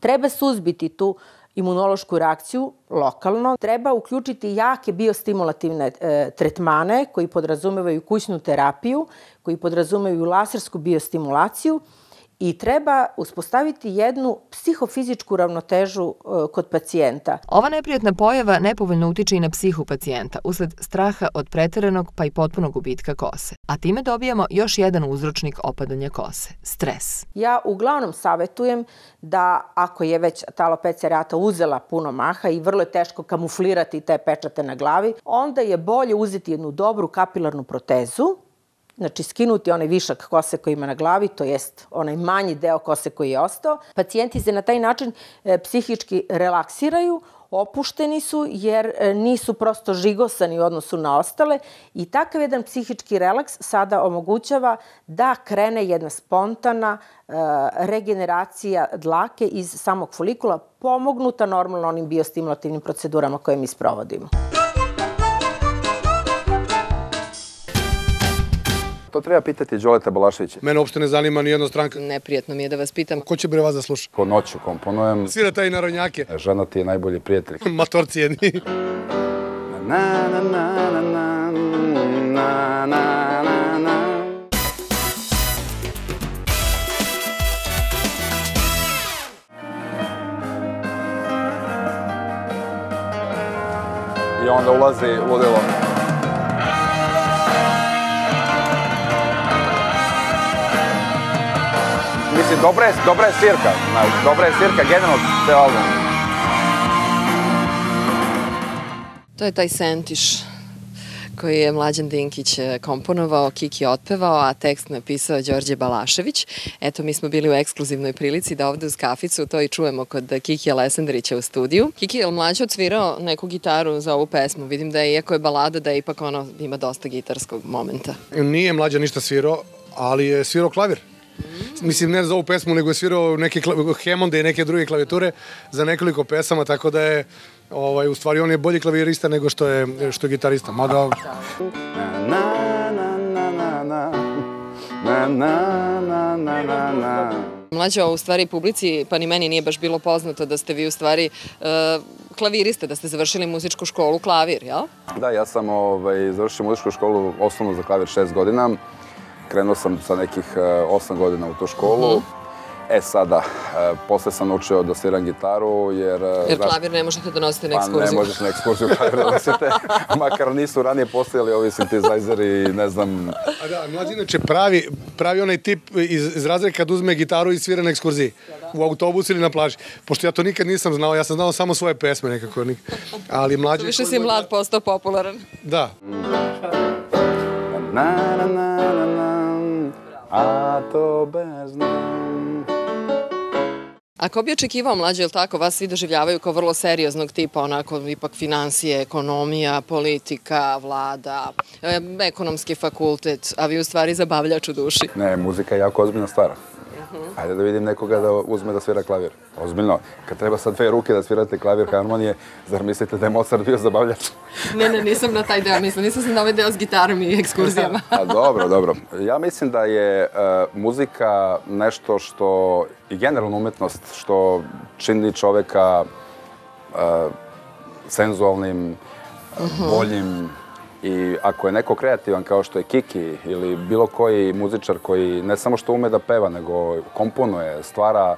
Treba suzbiti tu imunološku reakciju lokalno. Treba uključiti jake biostimulativne e, tretmane koji podrazumevaju kućnu terapiju, koji podrazumevaju lasersku biostimulaciju i treba uspostaviti jednu psihofizičku ravnotežu e, kod pacijenta. Ova neprijatna pojava nepovoljno utiče i na psihu pacijenta usled straha od preteranog pa i potpunog gubitka kose. A time dobijamo još jedan uzročnik opadanja kose – stres. Ja uglavnom savetujem da ako je već ta alopecija reata uzela puno maha i vrlo je teško kamuflirati te pečate na glavi, onda je bolje uzeti jednu dobru kapilarnu protezu znači skinuti onaj višak kose koji ima na glavi, to jest onaj manji deo kose koji je ostao. Pacijenti se na taj način e, psihički relaksiraju, opušteni su jer e, nisu prosto žigosani u odnosu na ostale i takav jedan psihički relaks sada omogućava da krene jedna spontana e, regeneracija dlake iz samog folikula pomognuta normalno onim biostimulativnim procedurama koje mi sprovodimo. To treba pitati Đoleta Balaševića. Mene uopšte ne zanima ni jedna stranka. Neprijatno mi je da vas pitam. Ko će bre vas da sluša? Po noću komponujem. Svira taj narodnjake. Žena ti je najbolji prijatelj. <laughs> Matorci jedni. Na, na, na, na, na, na, na, na, na. I onda ulazi ludilo. Dobra je, dobra je svirka, znaš, dobra je svirka, generalno te album. To je taj sentiš koji je Mlađan Dinkić e, komponovao, Kiki otpevao, a tekst napisao Đorđe Balašević. Eto, mi smo bili u ekskluzivnoj prilici da ovde uz kaficu to i čujemo kod Kiki Alessandrića u studiju. Kiki, je li mlađe odsvirao neku gitaru za ovu pesmu? Vidim da je, iako je balada, da je ipak ono, ima dosta gitarskog momenta. Nije mlađa ništa svirao, ali je svirao klavir. Mislim, ne za ovu pesmu, nego je svirao neke Hemmonde i neke druge klavijature za nekoliko pesama, tako da je ovaj, u stvari on je bolji klavirista nego što je, što je gitarista. Mada, Na, na, na, na, na. Na, na, na, na, na, na. Mlađe, u stvari publici, pa ni meni nije baš bilo poznato da ste vi u stvari uh, klaviriste, da ste završili muzičku školu klavir, jel? Da, ja sam ovaj, završio muzičku školu osnovnu za klavir šest godina. Krenuo sam sa nekih eh, osam godina u tu školu. E sada, eh, posle sam naučio da sviram gitaru, jer... eh, Jer klavir ne možete da nosite na Pa ne ekskurziju. možeš na ekskurziju klavir da nosite, <laughs> makar nisu ranije postojali ovi sintezajzeri i ne znam... a da, mlađi inače pravi, pravi onaj tip iz, iz razreda kad uzme gitaru i svira na ekskurziji. U autobusu ili na plaži. Pošto ja to nikad nisam znao, ja sam znao samo svoje pesme nekako. nik- Ali mlađi... Više si mlad postao popularan. Da. Na, na, na, a to bez nam. Ako bi očekivao mlađe, jel tako, vas svi doživljavaju kao vrlo serioznog tipa, onako ipak financije, ekonomija, politika, vlada, ekonomski fakultet, a vi u stvari zabavljač u duši. Ne, muzika je jako ozbiljna stvar. Ajde da vidim nekoga da uzme da svira klavir. Ozbiljno. Kad treba sa dve ruke da svirate klavir harmonije, zar mislite da je Mozart bio zabavljač? Ne, ne, nisam na taj deo, mislim, nisam se na ovaj deo s gitarom i ekskurzijama. <laughs> A dobro, dobro. Ja mislim da je e, muzika nešto što, i generalno umetnost, što čini čoveka e, senzualnim, boljim i ako je neko kreativan kao što je Kiki ili bilo koji muzičar koji ne samo što ume da peva, nego komponuje, stvara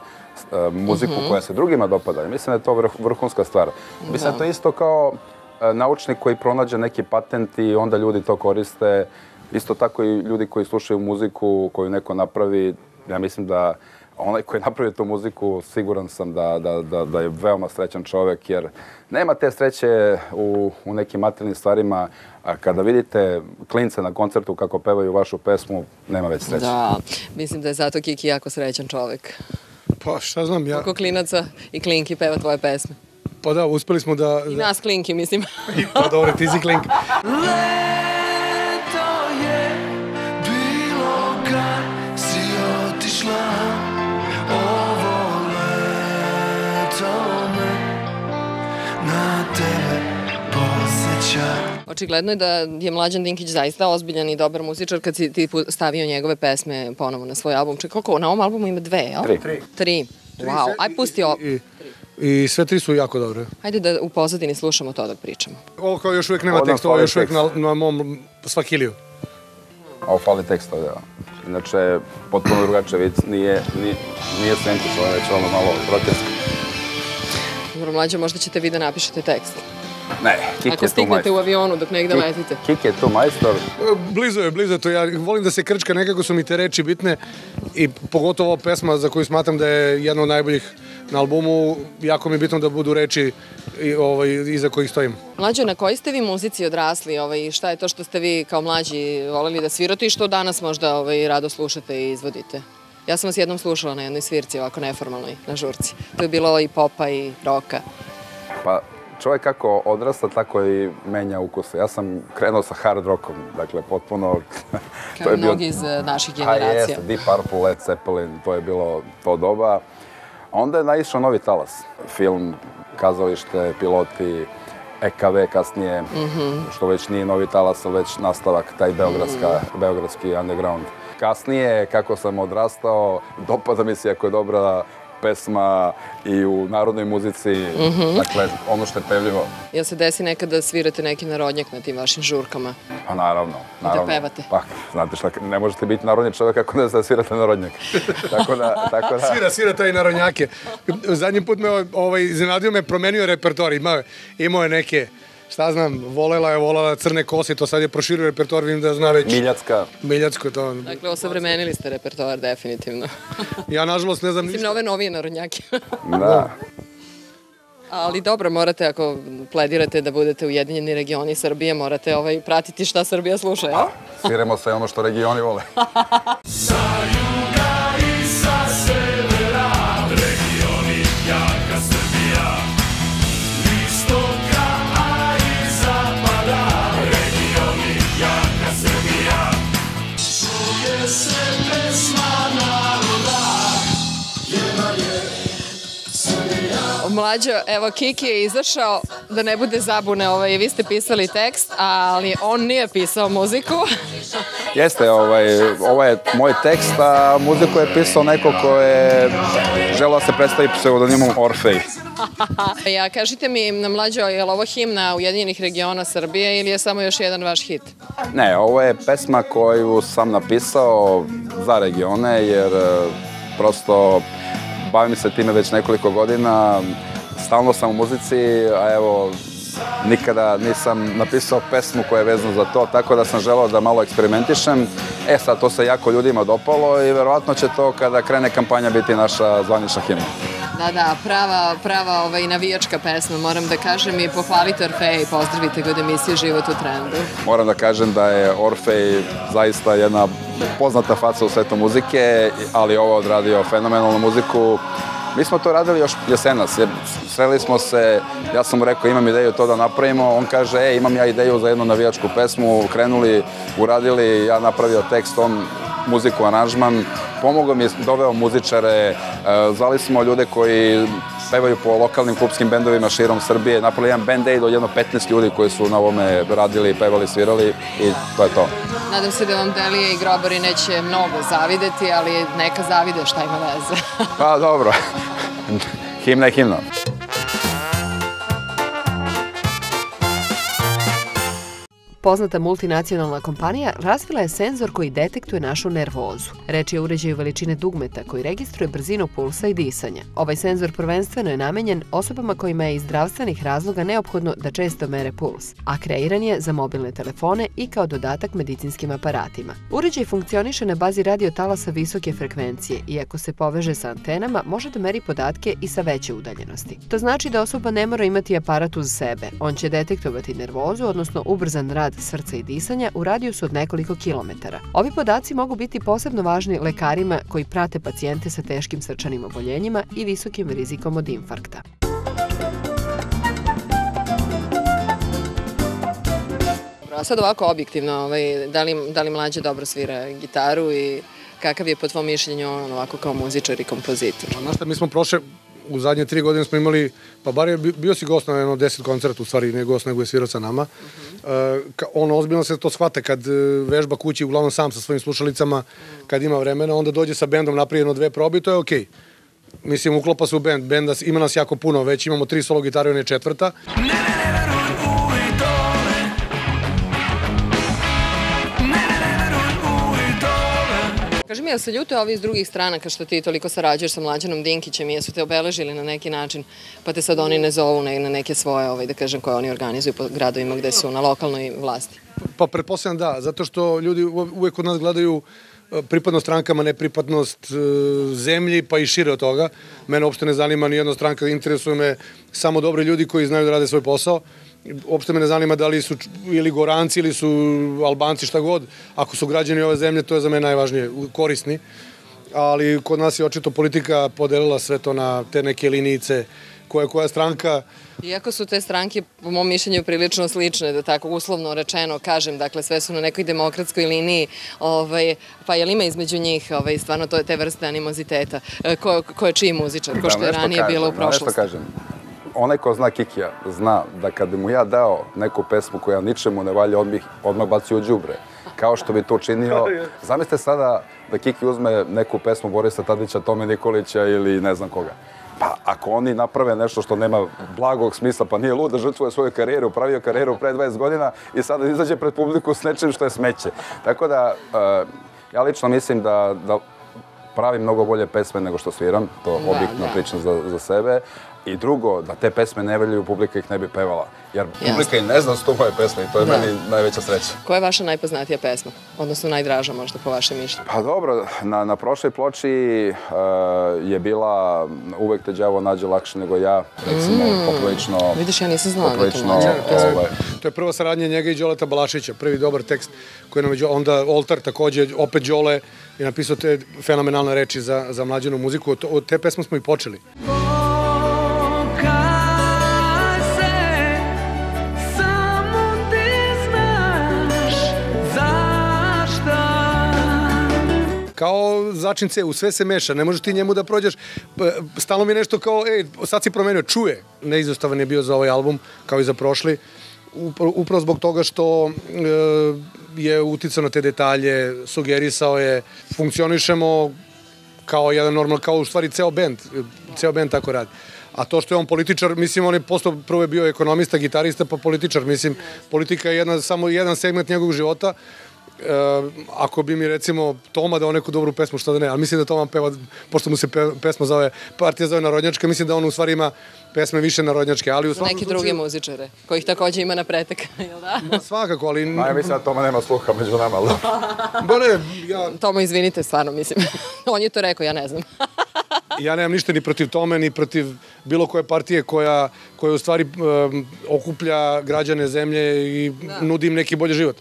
e, muziku koja se drugima dopada. Mislim da je to vrh, vrhunska stvar. Mislim da je to isto kao e, naučnik koji pronađe neki patent i onda ljudi to koriste. Isto tako i ljudi koji slušaju muziku koju neko napravi. Ja mislim da onaj koji napravi tu muziku, siguran sam da, da, da, da je veoma srećan čovek, jer nema te sreće u, u nekim materijalnim stvarima. A kada vidite klince na koncertu kako pevaju vašu pesmu, nema već sreće. Da, mislim da je zato Kiki jako srećan čovek. Pa šta znam, ja... Oko klinaca i klinki peva tvoje pesme. Pa da, uspeli smo da... I nas klinki, mislim. pa dobro, ti si klink. <laughs> Leto je Očigledno je da je Mlađan Dinkić zaista ozbiljan i dobar muzičar kad si ti stavio njegove pesme ponovo na svoj album. Čekaj, koliko? Na ovom albumu ima dve, jel? Tri. Tri. Tri. Wow, aj pusti ovo. I, I sve tri su jako dobre. Hajde da u pozadini slušamo to dok pričamo. Ovo kao još uvijek nema teksta, ovo još uvijek na, na mom svakiliju. Ovo fali tekst ovdje. da. Inače, potpuno drugačije vid. Nije, nije, nije je već ono malo protest. Dobro, Mlađa, možda ćete vi da napišete tekst. Ne, Kik Ako je tu stignete majstor. u avionu dok negde Kik- letite. Kik je tu majstor. Blizu je, blizu je to. Ja volim da se krčka, nekako su mi te reči bitne i pogotovo ova pesma za koju smatram da je jedna od najboljih na albumu, jako mi je bitno da budu reči i, ovaj, iza kojih stojim. Mlađo, na kojoj ste vi muzici odrasli? Ovaj, šta je to što ste vi kao mlađi voleli da svirate i što danas možda ovaj, rado slušate i izvodite? Ja sam vas jednom slušala na jednoj svirci, ovako neformalnoj, na žurci. To je bilo i popa i roka. Pa, čovjek kako odrasta, tako i menja ukuse. Ja sam krenuo sa hard rockom, dakle, potpuno... <laughs> Kao mnogi iz eh, naših generacija. jeste, Deep Purple, Led Zeppelin, to je bilo to doba. Onda je naišao novi talas. Film, kazalište, piloti, EKV kasnije, što već nije novi talas, ali već nastavak, taj beogradska, beogradski underground. Kasnije, kako sam odrastao, dopada mi se ako je dobra pesma i u narodnoj muzici, dakle, ono što je pevljivo. Jel se desi nekad da svirate neki narodnjak na tim vašim žurkama? Pa naravno, naravno. pevate. Pa, znate šta, ne možete biti narodni čovjek ako ne znate svirate narodnjak. <laughs> tako da, tako da... Svira, svira taj narodnjake. Zadnji put me ovaj, iznenadio me, promenio repertoar. Imao imao je neke, šta znam, volela je, volela crne kose, to sad je proširio repertoar, vidim da zna već Miljacka. Miljacko to. Dakle, osavremenili ste repertoar, definitivno. <laughs> Ja, nažalost, ne znam Mislim, ništa. na ove novije narodnjake. Da. <laughs> Ali dobro, morate, ako pledirate da budete ujedinjeni regioni Srbije, morate ovaj, pratiti šta Srbija sluša, jel? Sviramo sve ono što regioni vole. <laughs> Mlađo, evo Kiki je izašao da ne bude zabune, ovaj, vi ste pisali tekst, ali on nije pisao muziku. <laughs> Jeste, ovaj, ovo je moj tekst, a muziku je pisao neko ko je želeo da se predstavi pseudonimom Orfej. <laughs> ja, kažite mi, mlađo, je li ovo himna Ujedinjenih regiona Srbije ili je samo još jedan vaš hit? Ne, ovo je pesma koju sam napisao za regione, jer e, prosto bavim se time već nekoliko godina, stalno sam u muzici, a evo, nikada nisam napisao pesmu koja je vezana za to, tako da sam želao da malo eksperimentišem. E sad, to se jako ljudima dopalo i verovatno će to kada krene kampanja biti naša zvanična himna. Da, da, prava, prava ovaj, navijačka pesma, moram da kažem i pohvalite Orfeja i pozdravite ga emisije Život u trendu. Moram da kažem da je Orfej zaista jedna poznata faca u svetu muzike, ali ovo odradio fenomenalnu muziku. Mi smo to radili još jesenas, sreli smo se, ja sam mu rekao imam ideju to da napravimo, on kaže e, imam ja ideju za jednu navijačku pesmu, krenuli, uradili, ja napravio tekst, on muziku, aranžman, pomogao mi je, doveo muzičare, e, zvali smo ljude koji pevaju po lokalnim klubskim bendovima širom Srbije, napravili jedan band aid od jedno 15 ljudi koji su na ovome radili, pevali, svirali i to je to. Nadam se da vam Delije i Grobari neće mnogo zavideti, ali neka zavide šta ima veze. Pa dobro, <laughs> himna je himna. Poznata multinacionalna kompanija razvila je senzor koji detektuje našu nervozu. Reč je o uređaju veličine dugmeta koji registruje brzinu pulsa i disanja. Ovaj senzor prvenstveno je namenjen osobama kojima je iz zdravstvenih razloga neophodno da često mere puls, a kreiran je za mobilne telefone i kao dodatak medicinskim aparatima. Uređaj funkcioniše na bazi radiotalasa visoke frekvencije i ako se poveže sa antenama, može da meri podatke i sa veće udaljenosti. To znači da osoba ne mora imati aparat uz sebe. On će detektovati nervozu, odnosno ubrzan rad srca i disanja u radijusu od nekoliko kilometara. Ovi podaci mogu biti posebno važni lekarima koji prate pacijente sa teškim srčanim oboljenjima i visokim rizikom od infarkta. A sad ovako objektivno, ovaj, da, li, da li mlađe dobro svira gitaru i kakav je po tvom mišljenju on ovako kao muzičar i kompozitor? Znaš šta, mi smo prošle, u zadnje tri godine smo imali, pa bar je bi- bio si gost na jedno deset koncerta, u stvari ne gost, nego je svirao sa nama. Uh ka, on ozbiljno se to shvata kad e, vežba kući, uglavnom sam sa svojim slušalicama, kad ima vremena, onda dođe sa bendom, napravi jedno dve probe i to je okej. Mislim, uklopa se u bend, benda, ima nas jako puno, već imamo tri solo gitare, on je četvrta. Kaži mi, jel se ljute ovi iz drugih stranaka što ti toliko sarađuješ sa Mlađanom Dinkićem i jesu te obeležili na neki način, pa te sad oni ne zovu na neke svoje, ovaj, da kažem, koje oni organizuju po gradovima gde su na lokalnoj vlasti? Pa pretpostavljam da, zato što ljudi uve- uvek kod nas gledaju e, pripadnost strankama, ne pripadnost e, zemlji, pa i šire od toga. Mene uopšte ne zanima ni jedna stranka, interesuje me samo dobri ljudi koji znaju da rade svoj posao. Uopšte me ne zanima da li su ili Goranci ili su Albanci, šta god. Ako su građani ove zemlje, to je za mene najvažnije, korisni. Ali kod nas je očito politika podelila sve to na te neke linijice koja je koja stranka. Iako su te stranke, po mom mišljenju, prilično slične, da tako uslovno rečeno kažem, dakle sve su na nekoj demokratskoj liniji, ovaj, pa je li ima između njih ovaj, stvarno to, te vrste animoziteta? E, Ko, ko je čiji muzičar, ko što je ranije kažem, bilo u da nešto prošlosti? kažem. Onaj ko zna Kikija zna da kad bi mu ja dao neku pesmu koja ničemu ne valja, on bi ih odmah bacio u đubre. Kao što bi to učinio. <laughs> Zamislite sada da Kiki uzme neku pesmu Borisa Tadića, Tome Nikolića ili ne znam koga. Pa ako oni naprave nešto što nema blagog smisla, pa nije lud da žrtvuje svoju karijeru, pravio karijeru pre 20 godina i sada izađe pred publiku s nečim što je smeće. Tako da, eh, ja lično mislim da, da pravim mnogo bolje pesme nego što sviram, to Da, objektivno da. pričam za, za sebe. I drugo, da te pesme ne veljaju, publika ih ne bi pevala. Jer publika i ne zna su to moje pesme i to je Da. meni najveća sreća. Koja je vaša najpoznatija pesma? Odnosno najdraža možda po vašem mišljenju? Pa dobro, na, na prošloj ploči uh, je bila Uvek te đavo nađe lakše nego ja, recimo, poprilično... Vidiš, ja nisam znala da to je, ovaj, to je prva saradnja njega i Đoleta Balašića, prvi dobar tekst koji nam je, onda Oltar takođe, opet Đole je napisao te fenomenalne reči za, za mlađenu muziku, od, od te pesme smo i počeli. Kao začince, u sve se meša, ne možeš ti njemu da prođeš, stalno mi nešto kao, ej, sad si promenio, čuje, neizostavan je bio za ovaj album, kao i za prošli, upravo zbog toga što e, je uticao na te detalje, sugerisao je, funkcionišemo kao jedan normal, kao u stvari ceo bend, ceo bend tako radi. A to što je on političar, mislim, on je postao, prvo je bio ekonomista, gitarista, pa političar, mislim, politika je jedna, samo jedan segment njegovog života, ako bi mi recimo Toma dao neku dobru pesmu, što da ne, ali mislim da Toma peva, pošto mu se pe, pesma zove, partija zove Narodnjačka, mislim da on u stvari ima pesme više narodnjačke, ali u svakom Neki drugi muzičare, kojih takođe ima na pretek, <laughs> jel da? Ma, svakako, ali... Ma ja mislim da tome nema sluha među nama, ali <laughs> Ba ne, ja, Tomo, izvinite, stvarno, mislim. <laughs> On je to rekao, ja ne znam. ja nemam ništa ni protiv tome, ni protiv bilo koje partije koja, koja u stvari um, okuplja građane zemlje i nudi im neki bolji život.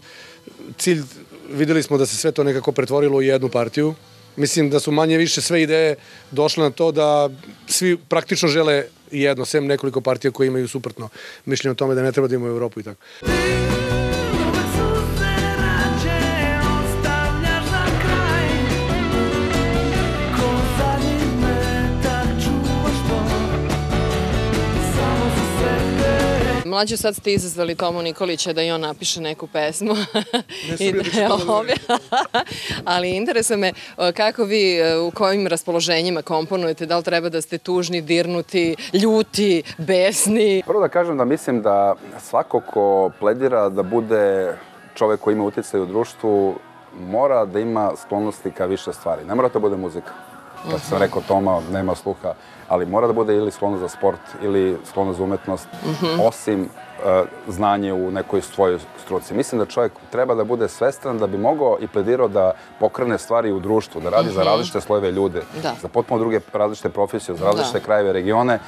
Cilj, videli smo da se sve to nekako pretvorilo u jednu partiju. Mislim da su manje više sve ideje došle na to da svi praktično žele jedno, sem nekoliko partija koje imaju suprotno mišljenje o tome da ne treba da imamo Evropu i tako. Mlađu sad ste izazvali Tomu Nikolića da i on napiše neku pesmu. Ne <laughs> I da će je da <laughs> Ali interesuje me kako vi, e, u kojim raspoloženjima komponujete, da li treba da ste tužni, dirnuti, ljuti, besni? Prvo da kažem da mislim da svako ko pledira da bude čovek koji ima utjecaj u društvu, mora da ima sklonosti ka više stvari. Ne mora to bude muzika. Kad sam rekao Toma, nema sluha, ali mora da bude ili sklonost za sport ili sklonost za umetnost, osim e, znanje u nekoj svojoj struci. Mislim da čovjek treba da bude svestan da bi mogao i pledirao da pokrene stvari u društvu, da radi za različite slojeve ljude, Da. za potpuno druge različite profesije, za različite Da. krajeve, regione.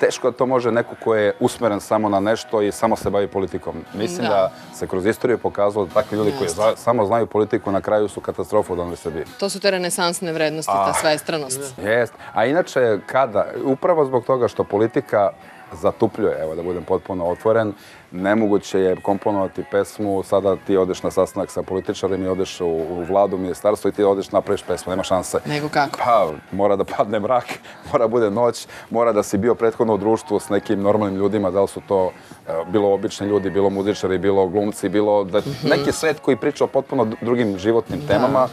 Teško da to može neko ko je usmeren samo na nešto i samo se bavi politikom. Mislim Da. da, se kroz istoriju pokazalo da takvi ljudi koji za- samo znaju politiku na kraju su katastrofa u donoj Srbiji. To su te renesansne vrednosti, ta svestranost. Jest. A inače, kada, upravo zbog toga što politika zatupljuje, evo da budem potpuno otvoren, nemoguće je komponovati pesmu, sada ti odeš na sastanak sa političarima i odeš u, u vladu, ministarstvo i ti odeš napraviš pesmu, nema šanse. Nego kako? Pa, mora da padne mrak, <laughs> mora bude noć, mora da si bio prethodno u društvu s nekim normalnim ljudima, da li su to e, bilo obični ljudi, bilo muzičari, bilo glumci, bilo da, neki svet koji priča o potpuno drugim životnim temama.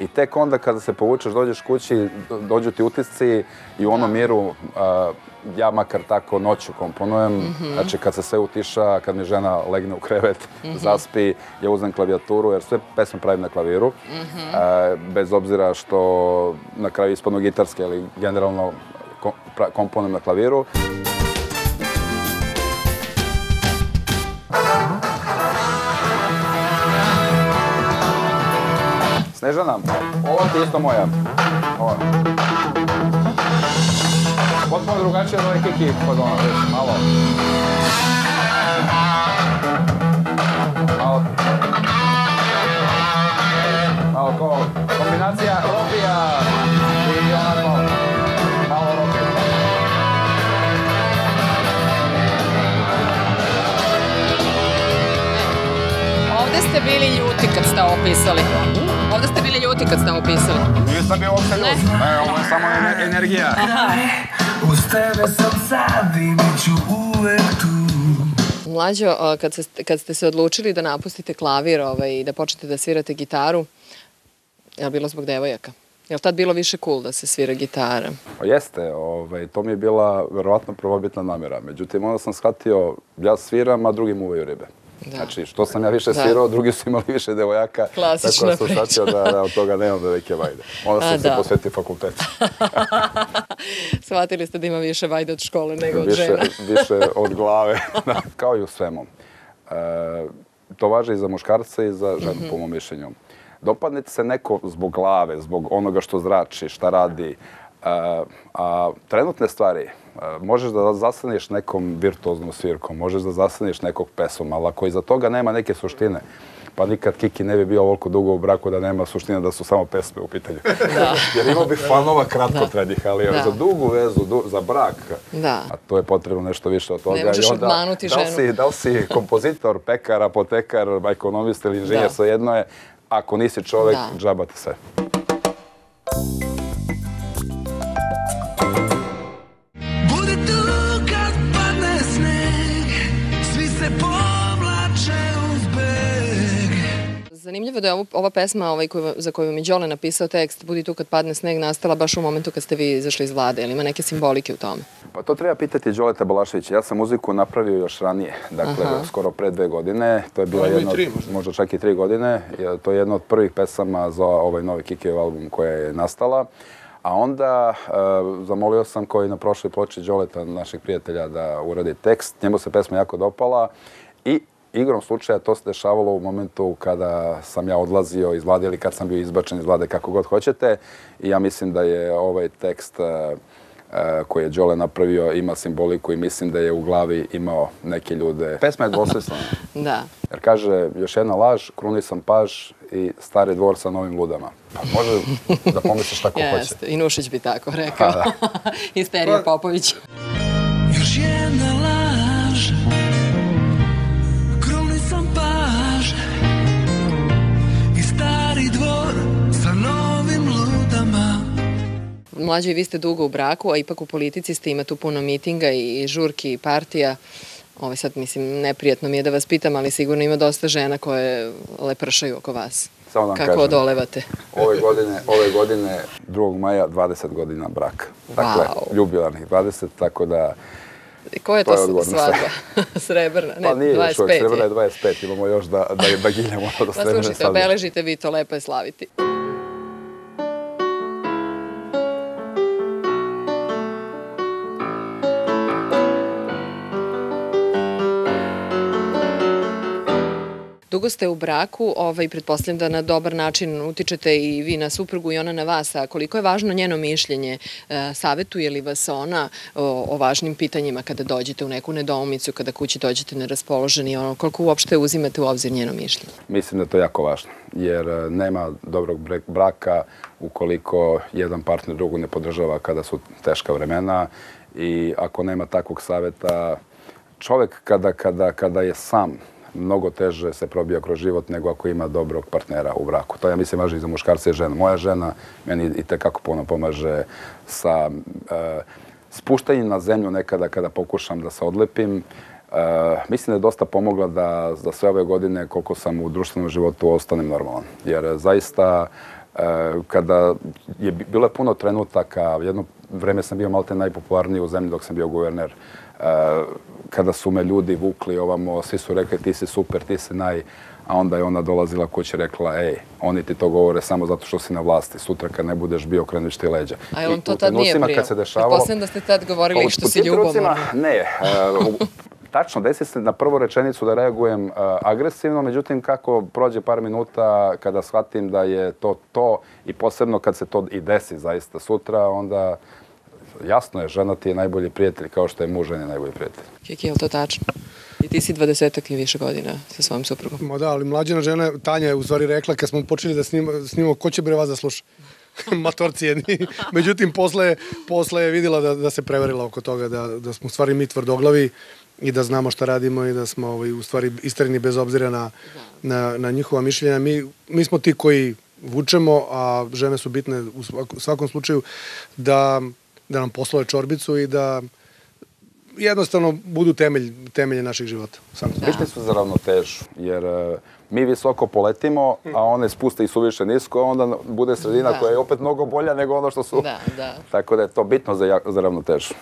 I tek onda kada se povučeš, dođeš kući, do- dođu ti utisci i u onom miru, a, ja makar tako noću komponujem, znači kad se sve utiša, kad mi žena legne u krevet, zaspi, ja uzmem klavijaturu, jer sve pesme pravim na klaviru, a, bez obzira što na kraju ispadnu gitarske, ali generalno komponujem na klaviru. Snežana, ovo ti isto moja. Ovo. Potpuno drugačije od ove kiki kod ono, već malo. Malo. Malo ko kombinacija robija. Ste bili ljuti kad ste ovo pisali. Ovde ste bili ljuti kad ste ovo pisali. Nisam bio uopšte Ne. ljud. Ne, ovo je samo ener- energija. Uz tebe sam sad i bit ću uvek tu Mlađo, a, kad, se, kad ste se odlučili da napustite klavir ovaj, i da počnete da svirate gitaru, je li bilo zbog devojaka? Je li tad bilo više cool da se svira gitara? Pa jeste, ovaj, to mi je bila verovatno prvobitna namera. Međutim, onda sam shvatio, ja sviram, a drugi muvaju ribe. Da. Znači, što sam ja više Da. svirao, drugi su imali više devojaka. Klasična tako da sam priča. shvatio da, da od toga nemam velike vajde. Onda sam se da. posvetio fakultetu. <laughs> Shvatili ste da ima više vajde od škole nego od više, žena. <laughs> više <laughs> od glave. Da, Kao i u svemu. E, to važi i za muškarce i za ženu, Mhm. po mom mišljenju. Dopadne se neko zbog glave, zbog onoga što zrači, šta radi, e, a trenutne stvari, e, možeš da zasaneš nekom virtuoznom svirkom, možeš da zasaneš nekog pesom, ali ako iza toga nema neke suštine, pa nikad Kiki ne bi bio ovoliko dugo u braku da nema suštine da su samo pesme u pitanju. <laughs> Jer imao bi fanova kratkotrajnih, ali Da. za dugu vezu, du, za brak, Da. a to je potrebno nešto više od toga. Ne možeš onda, obmanuti da li ženu. Si, da li si kompozitor, pekar, apotekar, ekonomista ili inženjer, Da. svejedno je. Ako nisi čovek, Da. džaba ti sve. Bude Zanimljivo da je ovo, ova pesma ovaj, koju, za koju mi Đole napisao tekst Budi tu kad padne sneg nastala baš u momentu kad ste vi izašli iz vlade. Ili ima neke simbolike u tome? Pa to treba pitati Đoleta Balaševića. Ja sam muziku napravio još ranije, dakle Aha. skoro pre dve godine. To je bila jedna, tri možda. možda čak i tri godine. Je- To je jedna od prvih pesama za ovaj novi Kikev album koja je nastala. A onda e, zamolio sam koji na prošloj ploči Đoleta, našeg prijatelja, da uradi tekst. Njemu se pesma jako dopala i igrom slučaja to se dešavalo u momentu kada sam ja odlazio iz vlade ili kad sam bio izbačen iz vlade, kako god hoćete. I ja mislim da je ovaj tekst e, e, koji je Đole napravio ima simboliku i mislim da je u glavi imao neke ljude. Pesma je dvosmislena. <laughs> Da. Jer kaže, još jedna laž, kruni sam paž i stari dvor sa novim ludama. Pa može da pomisliš tako <laughs> hoće. Jeste, i Nušić bi tako rekao. <laughs> Pa, Histerija Popović. Mlađe, vi ste dugo u braku, a ipak u politici ste, ima tu puno mitinga i žurki i partija. Ovo sad, mislim, neprijatno mi je da vas pitam, ali sigurno ima dosta žena koje lepršaju oko vas. Samo da vam Kako kažem. odolevate? Ove godine, ove godine 2. maja 20 godina braka. Dakle, Wow. ljubilarnih 20, tako da I Koja je To je svadba? <laughs> Srebrna? Ne, pa nije još 25 uvek, srebrna je je. 25, imamo još da, da, da giljamo <laughs> <laughs> do Pa srebrne slušajte, svadbe. obeležite vi to, lepo je slaviti. Dugo ste u braku, ovaj, pretpostavljam da na dobar način utičete i vi na suprugu i ona na vas, a koliko je važno njeno mišljenje? E, savetuje li vas ona o, o važnim pitanjima kada dođete u neku nedoumicu, kada kući dođete neraspoloženi, ono, koliko uopšte uzimate u obzir njeno mišljenje? Mislim da je to jako važno, jer e, nema dobrog braka ukoliko jedan partner drugu ne podržava kada su teška vremena i ako nema takvog saveta, čovek kada, kada, kada je sam, mnogo teže se probija kroz život nego ako ima dobrog partnera u braku. To ja mislim važi i za muškarce i žena. Moja žena meni i tekako puno pomaže sa e, spuštanjem na zemlju nekada kada pokušam da se odlepim. E, mislim da je dosta pomogla da za sve ove godine koliko sam u društvenom životu ostanem normalan. Jer zaista e, kada je bi- bilo puno trenutaka, jedno vreme sam bio malte najpopularniji u zemlji dok sam bio guverner, kada su me ljudi vukli ovamo, svi su rekli ti si super, ti si naj, a onda je ona dolazila kući i rekla, ej, oni ti to govore samo zato što si na vlasti, sutra kad ne budeš bio kreneš ti leđa. A je on I to tad nije prijao? Kad se dešavalo, da ste tad govorili Pa što si ljubomorna. Ne, e, tačno, desi se na prvu rečenicu da reagujem e, agresivno, međutim kako prođe par minuta kada shvatim da je to to i posebno kad se to i desi zaista sutra, onda jasno je, žena ti je najbolji prijatelj kao što je muž ženi najbolji prijatelj. Kiki, je li to tačno? I ti si dvadesetak i više godina sa svojim suprugom. Ma da, ali mlađena žena, Tanja je u stvari rekla kad smo počeli da snima, snimamo, ko će bre vas da sluša? <laughs> Matorci jedni. Međutim, posle, posle je videla da, da se prevarila oko toga, da, da smo u stvari mi tvrdoglavi i da znamo šta radimo i da smo ovaj, u stvari istreni bez obzira na, na, na njihova mišljenja. Mi, mi smo ti koji vučemo, a žene su bitne u svakom slučaju da, da nam poslove čorbicu i da jednostavno budu temelj, temelje našeg života. Sam. Bitni su za ravnotežu, jer e, mi visoko poletimo, a one spuste i suviše nisko, onda bude sredina Da. koja je opet mnogo bolja nego ono što su. Da, da. Tako da je to bitno za, za ravnotežu.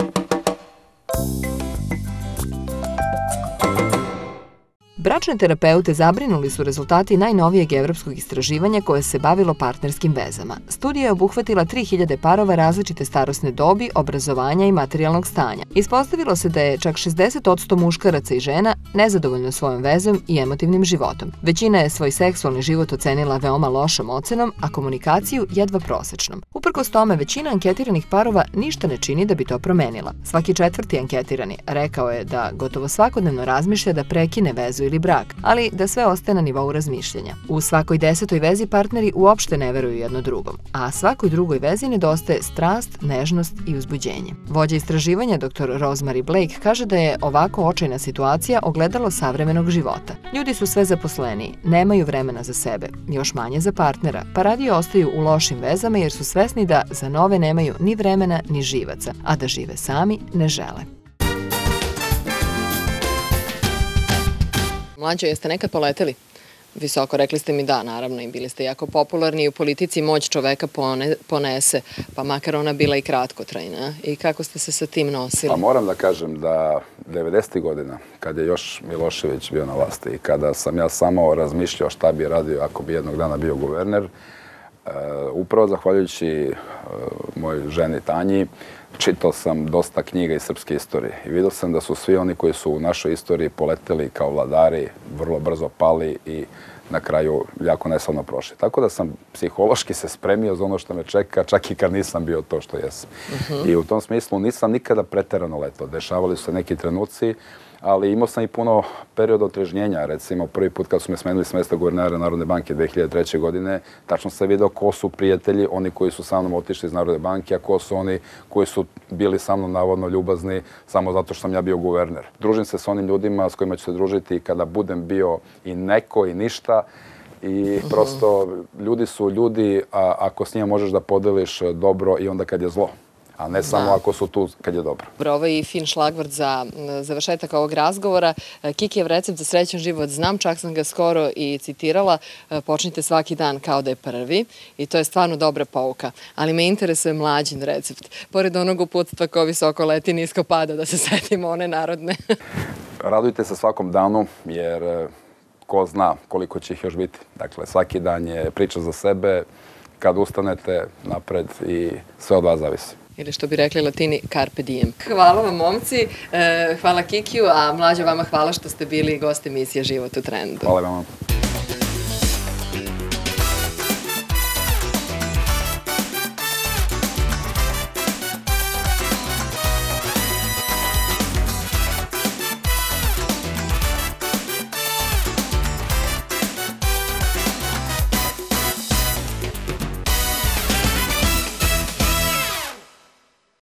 Bračne terapeute zabrinuli su rezultati najnovijeg evropskog istraživanja koje se bavilo partnerskim vezama. Studija je obuhvatila 3000 parova različite starosne dobi, obrazovanja i materijalnog stanja. Ispostavilo se da je čak 60% muškaraca i žena nezadovoljno svojom vezom i emotivnim životom. Većina je svoj seksualni život ocenila veoma lošom ocenom, a komunikaciju jedva prosečnom. Uprkos tome, većina anketiranih parova ništa ne čini da bi to promenila. Svaki četvrti anketirani rekao je da gotovo svakodnevno razmišlja da prekine vezu ili brak, ali da sve ostaje na nivou razmišljanja. U svakoj desetoj vezi partneri uopšte ne veruju jedno drugom, a svakoj drugoj vezi nedostaje strast, nežnost i uzbuđenje. Vođa istraživanja dr. Rosemary Blake kaže da je ovako očajna situacija ogledalo savremenog života. Ljudi su sve zaposleniji, nemaju vremena za sebe, još manje za partnera, pa radije ostaju u lošim vezama jer su svesni da za nove nemaju ni vremena ni živaca, a da žive sami ne žele. Mlađo, jeste nekad poleteli? Visoko, rekli ste mi da, naravno, i bili ste jako popularni i u politici moć čoveka pone, ponese, pa makar ona bila i kratkotrajna. I kako ste se sa tim nosili? Pa moram da kažem da 90. godina, kad je još Milošević bio na vlasti i kada sam ja samo razmišljao šta bi radio ako bi jednog dana bio guverner, e, upravo zahvaljujući e, mojoj ženi Tanji, čitao sam dosta knjiga iz srpske istorije i vidio sam da su svi oni koji su u našoj istoriji poleteli kao vladari, vrlo brzo pali i na kraju jako neslavno prošli. Tako da sam psihološki se spremio za ono što me čeka, čak i kad nisam bio to što jesam. I u tom smislu nisam nikada preterano letao. Dešavali su se neki trenuci, ali imao sam i puno perioda otrežnjenja. Recimo, prvi put kad su me smenili s mesta guvernera Narodne banke 2003. godine, tačno sam video ko su prijatelji, oni koji su sa mnom otišli iz Narodne banke, a ko su oni koji su bili sa mnom navodno ljubazni samo zato što sam ja bio guverner. Družim se s onim ljudima s kojima ću se družiti kada budem bio i neko i ništa i prosto ljudi su ljudi a, ako s njima možeš da podeliš dobro i onda kad je zlo, a ne samo Da. ako su tu kad je dobro. Dobro, ovo je i fin šlagvrt za završetak ovog razgovora. E, Kikijev recept za srećan život znam, čak sam ga skoro i citirala. E, Počnite svaki dan kao da je prvi i to je stvarno dobra pouka. Ali me interesuje mlađin recept. Pored onog uputstva ko visoko leti, nisko pada, da se setimo one narodne. <laughs> Radujte se svakom danu, jer e, ko zna koliko će ih još biti. Dakle, svaki dan je priča za sebe, kad ustanete napred i sve od vas zavisi. Ili što bi rekli latini, carpe diem. Hvala vam, momci. E, hvala Kikiju, a mlađo vama hvala što ste bili gost emisije Život u trendu. Hvala vam.